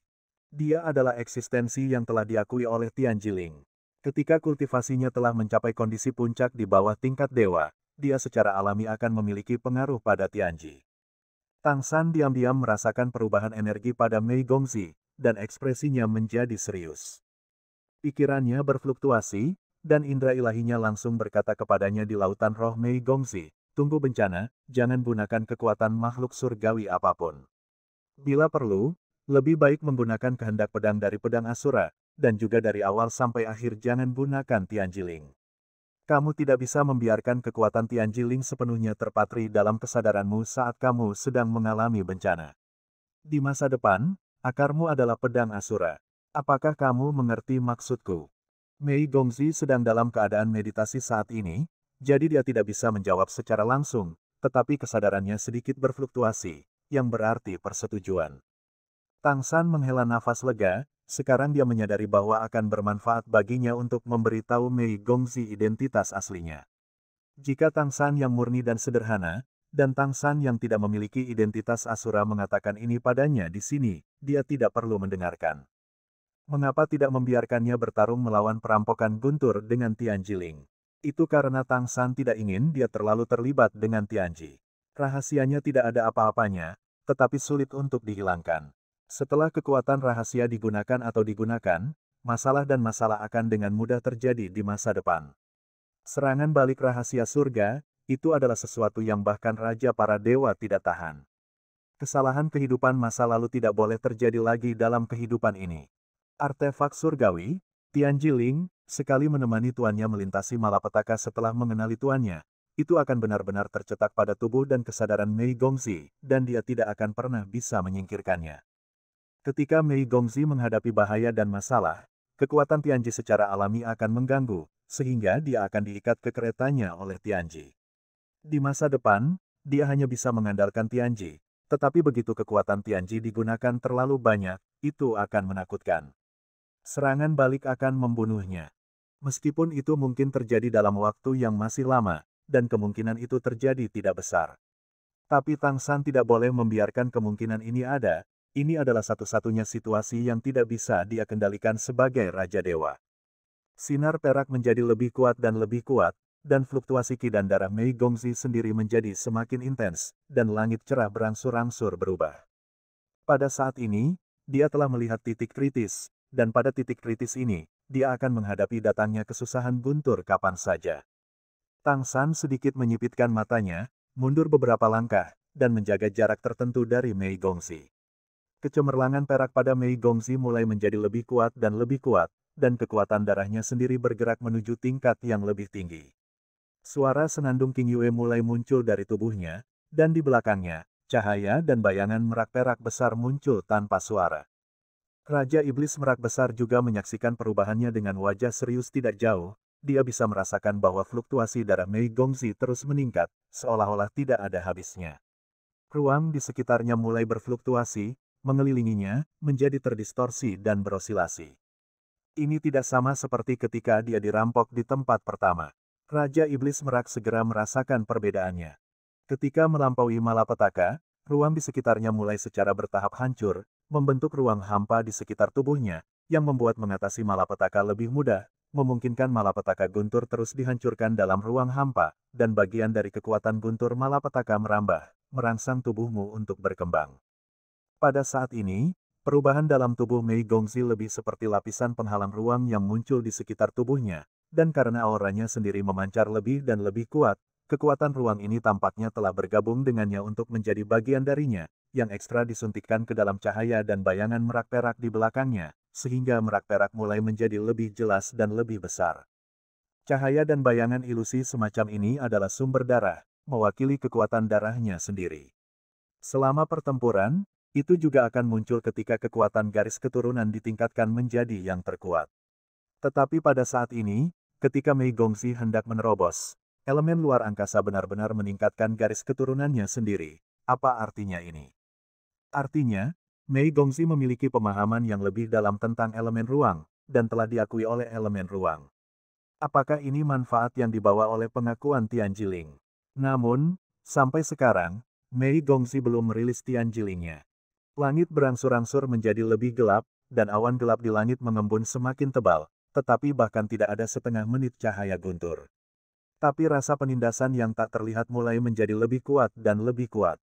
Dia adalah eksistensi yang telah diakui oleh Tian Jiling. Ketika kultivasinya telah mencapai kondisi puncak di bawah tingkat dewa, dia secara alami akan memiliki pengaruh pada Tianji. Tang San diam-diam merasakan perubahan energi pada Mei Gongzi, dan ekspresinya menjadi serius. Pikirannya berfluktuasi, dan indera ilahinya langsung berkata kepadanya di lautan roh Mei Gongzi, tunggu bencana, jangan gunakan kekuatan makhluk surgawi apa pun. Bila perlu, lebih baik menggunakan kehendak pedang dari pedang Asura, dan juga dari awal sampai akhir jangan gunakan Tianjiling. Kamu tidak bisa membiarkan kekuatan Tianjiling sepenuhnya terpatri dalam kesadaranmu saat kamu sedang mengalami bencana. Di masa depan, akarmu adalah pedang Asura. Apakah kamu mengerti maksudku? Mei Gongzi sedang dalam keadaan meditasi saat ini, jadi dia tidak bisa menjawab secara langsung, tetapi kesadarannya sedikit berfluktuasi, yang berarti persetujuan. Tang San menghela nafas lega, sekarang dia menyadari bahwa akan bermanfaat baginya untuk memberitahu Mei Gongzi identitas aslinya. Jika Tang San yang murni dan sederhana, dan Tang San yang tidak memiliki identitas Asura mengatakan ini padanya di sini, dia tidak perlu mendengarkan. Mengapa tidak membiarkannya bertarung melawan perampokan Guntur dengan Tianjiling? Itu karena Tang San tidak ingin dia terlalu terlibat dengan Tianji. Rahasianya tidak ada apa-apanya, tetapi sulit untuk dihilangkan. Setelah kekuatan rahasia digunakan atau digunakan, masalah dan masalah akan dengan mudah terjadi di masa depan. Serangan balik rahasia surga, itu adalah sesuatu yang bahkan Raja para Dewa tidak tahan. Kesalahan kehidupan masa lalu tidak boleh terjadi lagi dalam kehidupan ini. Artefak surgawi, Tianji Ling, sekali menemani tuannya melintasi malapetaka setelah mengenali tuannya, itu akan benar-benar tercetak pada tubuh dan kesadaran Mei Gongzi, dan dia tidak akan pernah bisa menyingkirkannya. Ketika Mei Gongzi menghadapi bahaya dan masalah, kekuatan Tianji secara alami akan mengganggu, sehingga dia akan diikat ke keretanya oleh Tianji. Di masa depan, dia hanya bisa mengandalkan Tianji, tetapi begitu kekuatan Tianji digunakan terlalu banyak, itu akan menakutkan. Serangan balik akan membunuhnya. Meskipun itu mungkin terjadi dalam waktu yang masih lama, dan kemungkinan itu terjadi tidak besar. Tapi Tang San tidak boleh membiarkan kemungkinan ini ada, ini adalah satu-satunya situasi yang tidak bisa dia kendalikan sebagai Raja Dewa. Sinar perak menjadi lebih kuat dan lebih kuat, dan fluktuasi ki dan darah Mei Gongzi sendiri menjadi semakin intens, dan langit cerah berangsur-angsur berubah. Pada saat ini, dia telah melihat titik kritis, dan pada titik kritis ini, dia akan menghadapi datangnya kesusahan guntur kapan saja. Tang San sedikit menyipitkan matanya, mundur beberapa langkah, dan menjaga jarak tertentu dari Mei Gongzi. Kecemerlangan perak pada Mei Gongzi mulai menjadi lebih kuat dan lebih kuat, dan kekuatan darahnya sendiri bergerak menuju tingkat yang lebih tinggi. Suara senandung King Yue mulai muncul dari tubuhnya, dan di belakangnya, cahaya dan bayangan merak perak besar muncul tanpa suara. Raja Iblis Merak Besar juga menyaksikan perubahannya dengan wajah serius tidak jauh, dia bisa merasakan bahwa fluktuasi darah Mei Gongzi terus meningkat, seolah-olah tidak ada habisnya. Ruang di sekitarnya mulai berfluktuasi, mengelilinginya, menjadi terdistorsi dan berosilasi. Ini tidak sama seperti ketika dia dirampok di tempat pertama. Raja Iblis Merak segera merasakan perbedaannya. Ketika melampaui malapetaka, ruang di sekitarnya mulai secara bertahap hancur, membentuk ruang hampa di sekitar tubuhnya, yang membuat mengatasi malapetaka lebih mudah, memungkinkan malapetaka guntur terus dihancurkan dalam ruang hampa, dan bagian dari kekuatan guntur malapetaka merambah, merangsang tubuhmu untuk berkembang. Pada saat ini, perubahan dalam tubuh Mei Gongzi lebih seperti lapisan penghalang ruang yang muncul di sekitar tubuhnya, dan karena auranya sendiri memancar lebih dan lebih kuat, kekuatan ruang ini tampaknya telah bergabung dengannya untuk menjadi bagian darinya, yang ekstra disuntikkan ke dalam cahaya dan bayangan merak perak di belakangnya, sehingga merak perak mulai menjadi lebih jelas dan lebih besar. Cahaya dan bayangan ilusi semacam ini adalah sumber darah, mewakili kekuatan darahnya sendiri. Selama pertempuran, itu juga akan muncul ketika kekuatan garis keturunan ditingkatkan menjadi yang terkuat. Tetapi pada saat ini, ketika Mei Gongzi hendak menerobos, elemen luar angkasa benar-benar meningkatkan garis keturunannya sendiri. Apa artinya ini? Artinya, Mei Gongzi memiliki pemahaman yang lebih dalam tentang elemen ruang, dan telah diakui oleh elemen ruang. Apakah ini manfaat yang dibawa oleh pengakuan Tian Jiling? Namun, sampai sekarang, Mei Gongzi belum merilis Tian Jilingnya. Langit berangsur-angsur menjadi lebih gelap, dan awan gelap di langit mengembun semakin tebal, tetapi bahkan tidak ada setengah menit cahaya guntur. Tapi rasa penindasan yang tak terlihat mulai menjadi lebih kuat dan lebih kuat.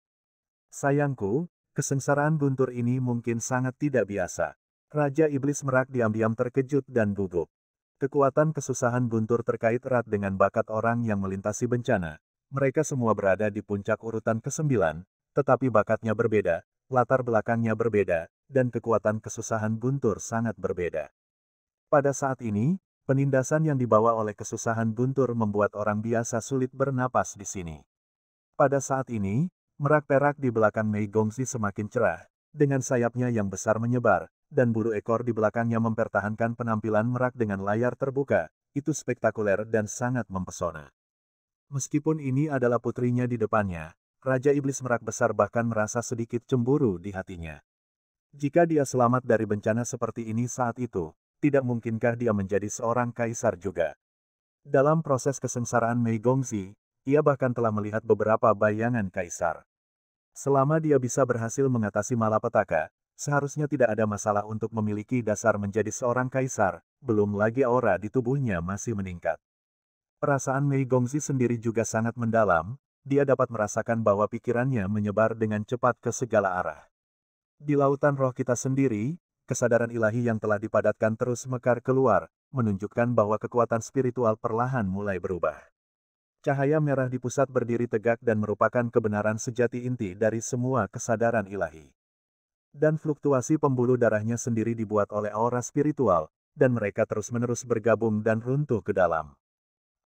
Sayangku, kesengsaraan guntur ini mungkin sangat tidak biasa. Raja Iblis Merak diam-diam terkejut dan gugup. Kekuatan kesusahan guntur terkait erat dengan bakat orang yang melintasi bencana. Mereka semua berada di puncak urutan ke-9, tetapi bakatnya berbeda, latar belakangnya berbeda, dan kekuatan kesusahan guntur sangat berbeda. Pada saat ini, penindasan yang dibawa oleh kesusahan guntur membuat orang biasa sulit bernapas di sini. Pada saat ini, merak perak di belakang Mei Gongzi semakin cerah, dengan sayapnya yang besar menyebar, dan bulu ekor di belakangnya mempertahankan penampilan merak dengan layar terbuka, itu spektakuler dan sangat mempesona. Meskipun ini adalah putrinya di depannya, Raja Iblis Merak Besar bahkan merasa sedikit cemburu di hatinya. Jika dia selamat dari bencana seperti ini saat itu, tidak mungkinkah dia menjadi seorang kaisar juga? Dalam proses kesengsaraan Mei Gongzi, ia bahkan telah melihat beberapa bayangan kaisar. Selama dia bisa berhasil mengatasi malapetaka, seharusnya tidak ada masalah untuk memiliki dasar menjadi seorang kaisar, belum lagi aura di tubuhnya masih meningkat. Perasaan Mei Gongzi sendiri juga sangat mendalam, dia dapat merasakan bahwa pikirannya menyebar dengan cepat ke segala arah. Di lautan roh kita sendiri, kesadaran ilahi yang telah dipadatkan terus mekar keluar, menunjukkan bahwa kekuatan spiritual perlahan mulai berubah. Cahaya merah di pusat berdiri tegak dan merupakan kebenaran sejati inti dari semua kesadaran ilahi. Dan fluktuasi pembuluh darahnya sendiri dibuat oleh aura spiritual, dan mereka terus-menerus bergabung dan runtuh ke dalam.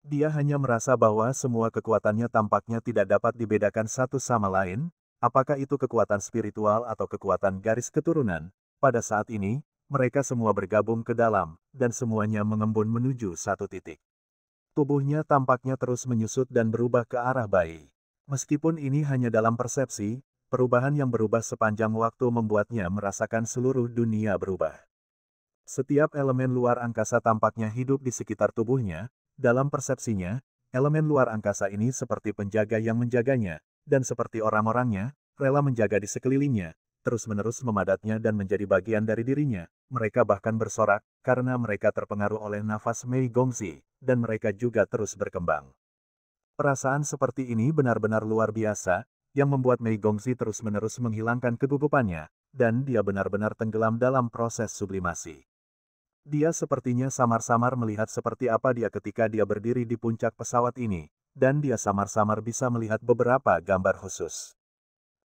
Dia hanya merasa bahwa semua kekuatannya tampaknya tidak dapat dibedakan satu sama lain, apakah itu kekuatan spiritual atau kekuatan garis keturunan. Pada saat ini, mereka semua bergabung ke dalam, dan semuanya mengembun menuju satu titik. Tubuhnya tampaknya terus menyusut dan berubah ke arah bayi. Meskipun ini hanya dalam persepsi, perubahan yang berubah sepanjang waktu membuatnya merasakan seluruh dunia berubah. Setiap elemen luar angkasa tampaknya hidup di sekitar tubuhnya, dalam persepsinya, elemen luar angkasa ini seperti penjaga yang menjaganya, dan seperti orang-orangnya, rela menjaga di sekelilingnya, terus-menerus memadatnya dan menjadi bagian dari dirinya. Mereka bahkan bersorak, karena mereka terpengaruh oleh nafas Mei Gongzi, dan mereka juga terus berkembang. Perasaan seperti ini benar-benar luar biasa, yang membuat Mei Gongzi terus-menerus menghilangkan kegugupannya, dan dia benar-benar tenggelam dalam proses sublimasi. Dia sepertinya samar-samar melihat seperti apa dia ketika dia berdiri di puncak pesawat ini, dan dia samar-samar bisa melihat beberapa gambar khusus.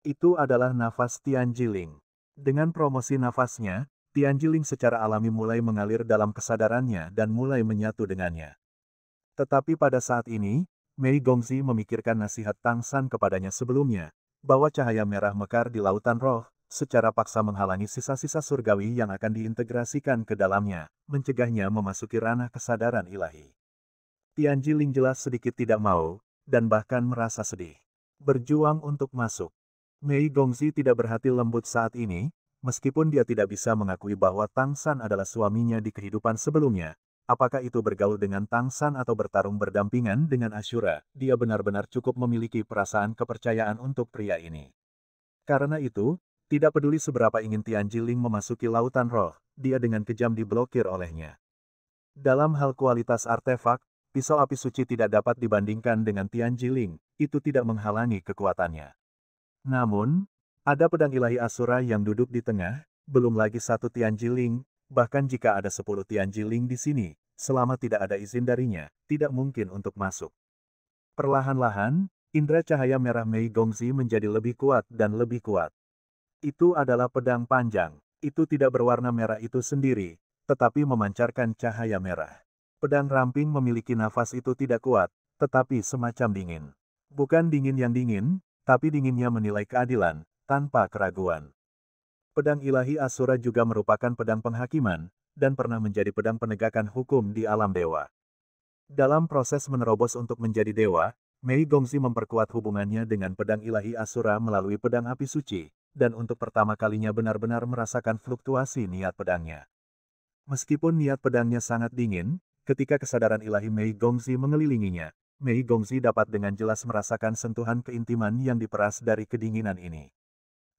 Itu adalah nafas Tianjiling. Dengan promosi nafasnya, Tianjiling secara alami mulai mengalir dalam kesadarannya dan mulai menyatu dengannya. Tetapi pada saat ini, Mei Gongzi memikirkan nasihat Tang San kepadanya sebelumnya, bahwa cahaya merah mekar di lautan roh, secara paksa menghalangi sisa-sisa surgawi yang akan diintegrasikan ke dalamnya, mencegahnya memasuki ranah kesadaran ilahi. Tianjiling jelas sedikit tidak mau, dan bahkan merasa sedih. Berjuang untuk masuk. Mei Gongzi tidak berhati lembut saat ini, meskipun dia tidak bisa mengakui bahwa Tang San adalah suaminya di kehidupan sebelumnya. Apakah itu bergaul dengan Tang San atau bertarung berdampingan dengan Ashura, dia benar-benar cukup memiliki perasaan kepercayaan untuk pria ini. Karena itu, tidak peduli seberapa ingin Tian Jiling memasuki lautan roh, dia dengan kejam diblokir olehnya. Dalam hal kualitas artefak, pisau api suci tidak dapat dibandingkan dengan Tian Jiling, itu tidak menghalangi kekuatannya. Namun, ada pedang ilahi Asura yang duduk di tengah, belum lagi satu Tian Jiling, bahkan jika ada sepuluh Tian Jiling di sini, selama tidak ada izin darinya, tidak mungkin untuk masuk. Perlahan-lahan, indera cahaya merah Mei Gongzi menjadi lebih kuat dan lebih kuat. Itu adalah pedang panjang. Itu tidak berwarna merah itu sendiri, tetapi memancarkan cahaya merah. Pedang ramping memiliki nafas itu tidak kuat, tetapi semacam dingin. Bukan dingin yang dingin, tapi dinginnya menilai keadilan, tanpa keraguan. Pedang ilahi Asura juga merupakan pedang penghakiman, dan pernah menjadi pedang penegakan hukum di alam dewa. Dalam proses menerobos untuk menjadi dewa, Mei Gongzi memperkuat hubungannya dengan pedang ilahi Asura melalui pedang api suci, dan untuk pertama kalinya benar-benar merasakan fluktuasi niat pedangnya. Meskipun niat pedangnya sangat dingin, ketika kesadaran ilahi Mei Gongzi mengelilinginya, Mei Gongzi dapat dengan jelas merasakan sentuhan keintiman yang diperas dari kedinginan ini.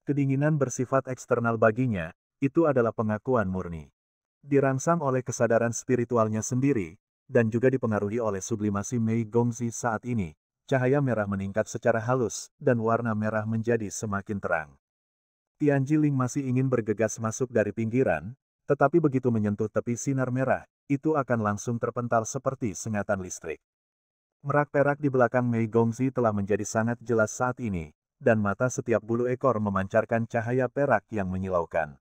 Kedinginan bersifat eksternal baginya, itu adalah pengakuan murni. Dirangsang oleh kesadaran spiritualnya sendiri, dan juga dipengaruhi oleh sublimasi Mei Gongzi saat ini, cahaya merah meningkat secara halus, dan warna merah menjadi semakin terang. Tianjiling masih ingin bergegas masuk dari pinggiran, tetapi begitu menyentuh tepi sinar merah, itu akan langsung terpental seperti sengatan listrik. Merak perak di belakang Mei Gongzi telah menjadi sangat jelas saat ini, dan mata setiap bulu ekor memancarkan cahaya perak yang menyilaukan.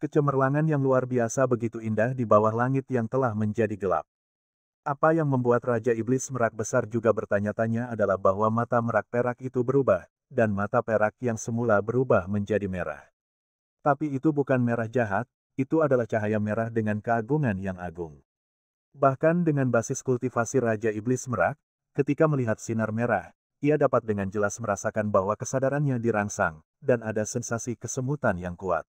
Kecemerlangan yang luar biasa begitu indah di bawah langit yang telah menjadi gelap. Apa yang membuat Raja Iblis Merak Besar juga bertanya-tanya adalah bahwa mata merak perak itu berubah, dan mata perak yang semula berubah menjadi merah. Tapi itu bukan merah jahat, itu adalah cahaya merah dengan keagungan yang agung. Bahkan dengan basis kultivasi Raja Iblis Merak, ketika melihat sinar merah, ia dapat dengan jelas merasakan bahwa kesadarannya dirangsang, dan ada sensasi kesemutan yang kuat.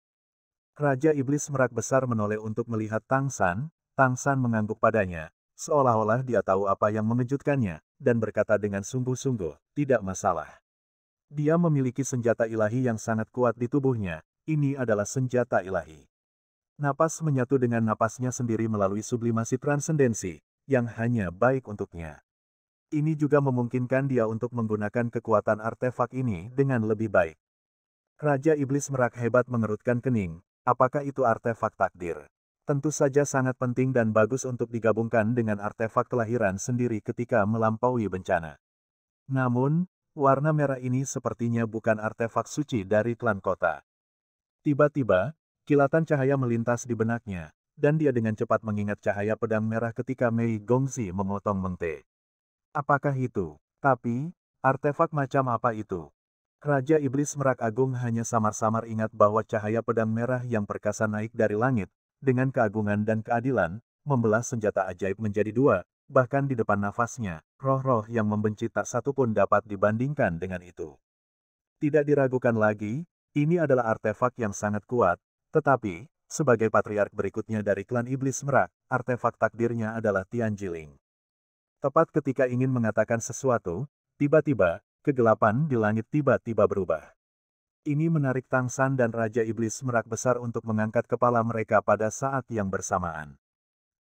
Raja Iblis Merak Besar menoleh untuk melihat Tang San, Tang San mengangguk padanya, seolah-olah dia tahu apa yang mengejutkannya, dan berkata dengan sungguh-sungguh, tidak masalah. Dia memiliki senjata ilahi yang sangat kuat di tubuhnya, ini adalah senjata ilahi. Napas menyatu dengan napasnya sendiri melalui sublimasi transendensi, yang hanya baik untuknya. Ini juga memungkinkan dia untuk menggunakan kekuatan artefak ini dengan lebih baik. Raja Iblis Merak hebat mengerutkan kening, apakah itu artefak takdir? Tentu saja sangat penting dan bagus untuk digabungkan dengan artefak kelahiran sendiri ketika melampaui bencana. Namun, Warna merah ini sepertinya bukan artefak suci dari klan kota. Tiba-tiba, kilatan cahaya melintas di benaknya, dan dia dengan cepat mengingat cahaya pedang merah ketika Mei Gongzi memotong Mengte. Apakah itu? Tapi, artefak macam apa itu? Raja Iblis Merak Agung hanya samar-samar ingat bahwa cahaya pedang merah yang perkasa naik dari langit, dengan keagungan dan keadilan, membelah senjata ajaib menjadi dua, bahkan di depan nafasnya, roh-roh yang membenci tak satu pun dapat dibandingkan dengan itu. Tidak diragukan lagi, ini adalah artefak yang sangat kuat, tetapi, sebagai patriark berikutnya dari klan Iblis Merak, artefak takdirnya adalah Tianjiling. Tepat ketika ingin mengatakan sesuatu, tiba-tiba, kegelapan di langit tiba-tiba berubah. Ini menarik Tang San dan Raja Iblis Merak besar untuk mengangkat kepala mereka pada saat yang bersamaan.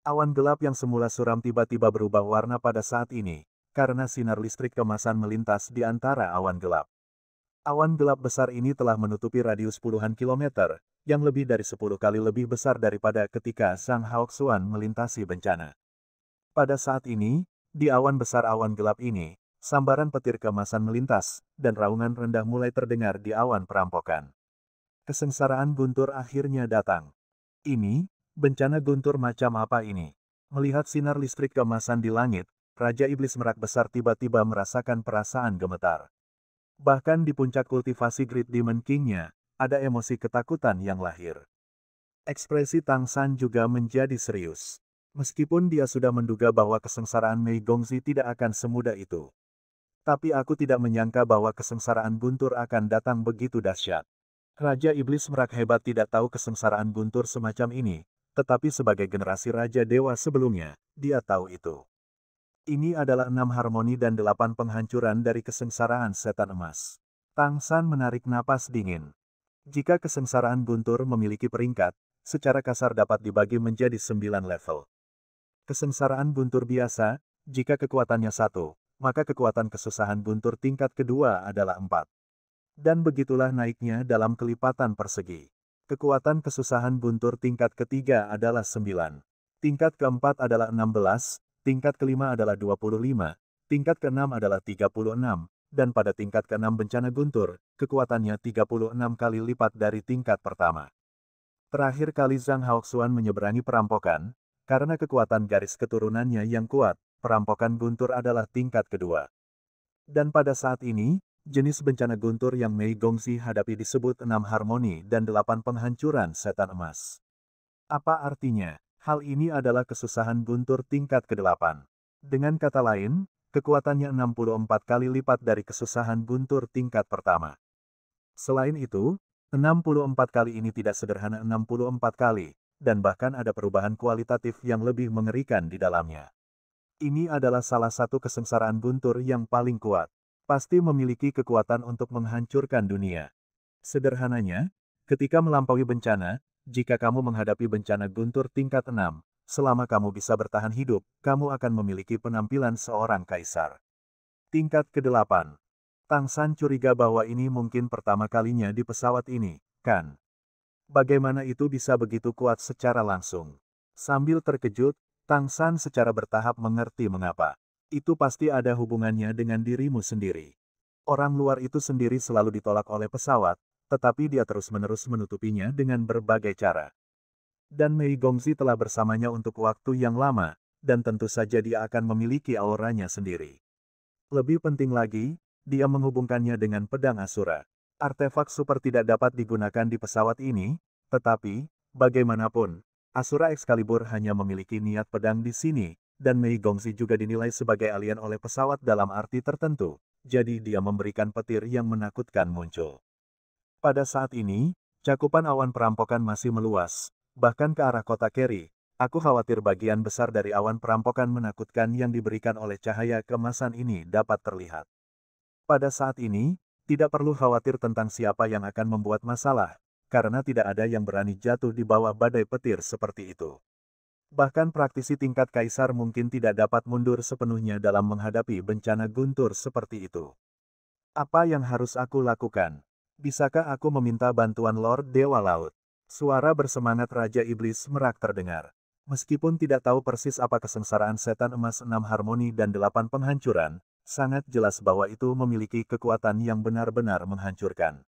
Awan gelap yang semula suram tiba-tiba berubah warna pada saat ini, karena sinar listrik kemasan melintas di antara awan gelap. Awan gelap besar ini telah menutupi radius puluhan kilometer, yang lebih dari sepuluh kali lebih besar daripada ketika Sang Haoksuan melintasi bencana. Pada saat ini, di awan besar awan gelap ini, sambaran petir kemasan melintas, dan raungan rendah mulai terdengar di awan perampokan. Kesengsaraan guntur akhirnya datang. Ini, bencana guntur macam apa ini? Melihat sinar listrik kemasan di langit, Raja Iblis Merak Besar tiba-tiba merasakan perasaan gemetar. Bahkan di puncak kultivasi Great Demon King-nya, ada emosi ketakutan yang lahir. Ekspresi Tang San juga menjadi serius. Meskipun dia sudah menduga bahwa kesengsaraan Mei Gongzi tidak akan semudah itu. Tapi aku tidak menyangka bahwa kesengsaraan Guntur akan datang begitu dahsyat. Raja Iblis Merak hebat tidak tahu kesengsaraan Guntur semacam ini, tetapi sebagai generasi Raja Dewa sebelumnya, dia tahu itu. Ini adalah enam harmoni dan delapan penghancuran dari kesengsaraan setan emas. Tang San menarik napas dingin. Jika kesengsaraan guntur memiliki peringkat, secara kasar dapat dibagi menjadi sembilan level. Kesengsaraan guntur biasa, jika kekuatannya satu, maka kekuatan kesusahan guntur tingkat kedua adalah empat. Dan begitulah naiknya dalam kelipatan persegi. Kekuatan kesusahan guntur tingkat ketiga adalah sembilan. Tingkat keempat adalah enam belas, tingkat kelima adalah 25, tingkat keenam adalah 36, dan pada tingkat keenam bencana guntur, kekuatannya 36 kali lipat dari tingkat pertama. Terakhir kali Zhang Haoxuan menyeberangi perampokan, karena kekuatan garis keturunannya yang kuat, perampokan guntur adalah tingkat kedua. Dan pada saat ini, jenis bencana guntur yang Mei Gongxi hadapi disebut enam harmoni dan delapan penghancuran setan emas. Apa artinya? Hal ini adalah kesusahan guntur tingkat ke-8. Dengan kata lain, kekuatannya 64 kali lipat dari kesusahan guntur tingkat pertama. Selain itu, 64 kali ini tidak sederhana 64 kali, dan bahkan ada perubahan kualitatif yang lebih mengerikan di dalamnya. Ini adalah salah satu kesengsaraan guntur yang paling kuat. Pasti memiliki kekuatan untuk menghancurkan dunia. Sederhananya, ketika melampaui bencana, jika kamu menghadapi bencana guntur tingkat 6, selama kamu bisa bertahan hidup, kamu akan memiliki penampilan seorang kaisar. Tingkat ke-8. Tang San curiga bahwa ini mungkin pertama kalinya di pesawat ini, kan? Bagaimana itu bisa begitu kuat secara langsung? Sambil terkejut, Tang San secara bertahap mengerti mengapa. Itu pasti ada hubungannya dengan dirimu sendiri. Orang luar itu sendiri selalu ditolak oleh pesawat, tetapi dia terus-menerus menutupinya dengan berbagai cara. Dan Mei Gongzi telah bersamanya untuk waktu yang lama, dan tentu saja dia akan memiliki auranya sendiri. Lebih penting lagi, dia menghubungkannya dengan pedang Asura. Artefak super tidak dapat digunakan di pesawat ini, tetapi, bagaimanapun, Asura Excalibur hanya memiliki niat pedang di sini, dan Mei Gongzi juga dinilai sebagai alien oleh pesawat dalam arti tertentu, jadi dia memberikan petir yang menakutkan muncul. Pada saat ini, cakupan awan perampokan masih meluas, bahkan ke arah kota Kerry. Aku khawatir bagian besar dari awan perampokan menakutkan yang diberikan oleh cahaya kemasan ini dapat terlihat. Pada saat ini, tidak perlu khawatir tentang siapa yang akan membuat masalah, karena tidak ada yang berani jatuh di bawah badai petir seperti itu. Bahkan praktisi tingkat kaisar mungkin tidak dapat mundur sepenuhnya dalam menghadapi bencana guntur seperti itu. Apa yang harus aku lakukan? Bisakah aku meminta bantuan Lord Dewa Laut? Suara bersemangat Raja Iblis merak terdengar. Meskipun tidak tahu persis apa kesengsaraan setan emas enam harmoni dan delapan penghancuran, sangat jelas bahwa itu memiliki kekuatan yang benar-benar menghancurkan.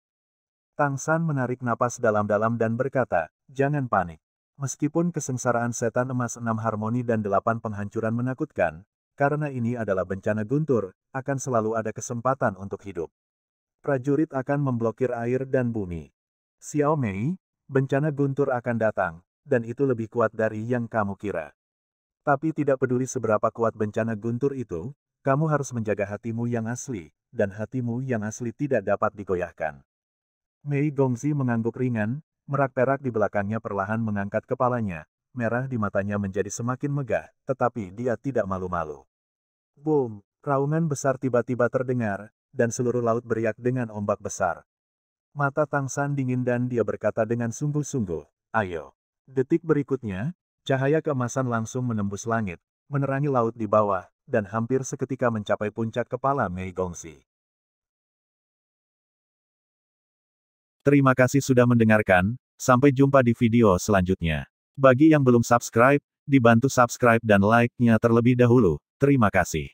Tang San menarik napas dalam-dalam dan berkata, jangan panik. Meskipun kesengsaraan setan emas enam harmoni dan delapan penghancuran menakutkan, karena ini adalah bencana guntur, akan selalu ada kesempatan untuk hidup. Prajurit akan memblokir air dan bumi. Xiao Mei, bencana guntur akan datang, dan itu lebih kuat dari yang kamu kira. Tapi tidak peduli seberapa kuat bencana guntur itu, kamu harus menjaga hatimu yang asli, dan hatimu yang asli tidak dapat digoyahkan. Mei Gongzi mengangguk ringan, merak perak di belakangnya perlahan mengangkat kepalanya, merah di matanya menjadi semakin megah, tetapi dia tidak malu-malu. Boom! Raungan besar tiba-tiba terdengar, dan seluruh laut beriak dengan ombak besar. Mata Tang San dingin dan dia berkata dengan sungguh-sungguh, ayo. Detik berikutnya, cahaya keemasan langsung menembus langit, menerangi laut di bawah, dan hampir seketika mencapai puncak kepala Mei Gongxi. Terima kasih sudah mendengarkan, sampai jumpa di video selanjutnya. Bagi yang belum subscribe, dibantu subscribe dan like-nya terlebih dahulu. Terima kasih.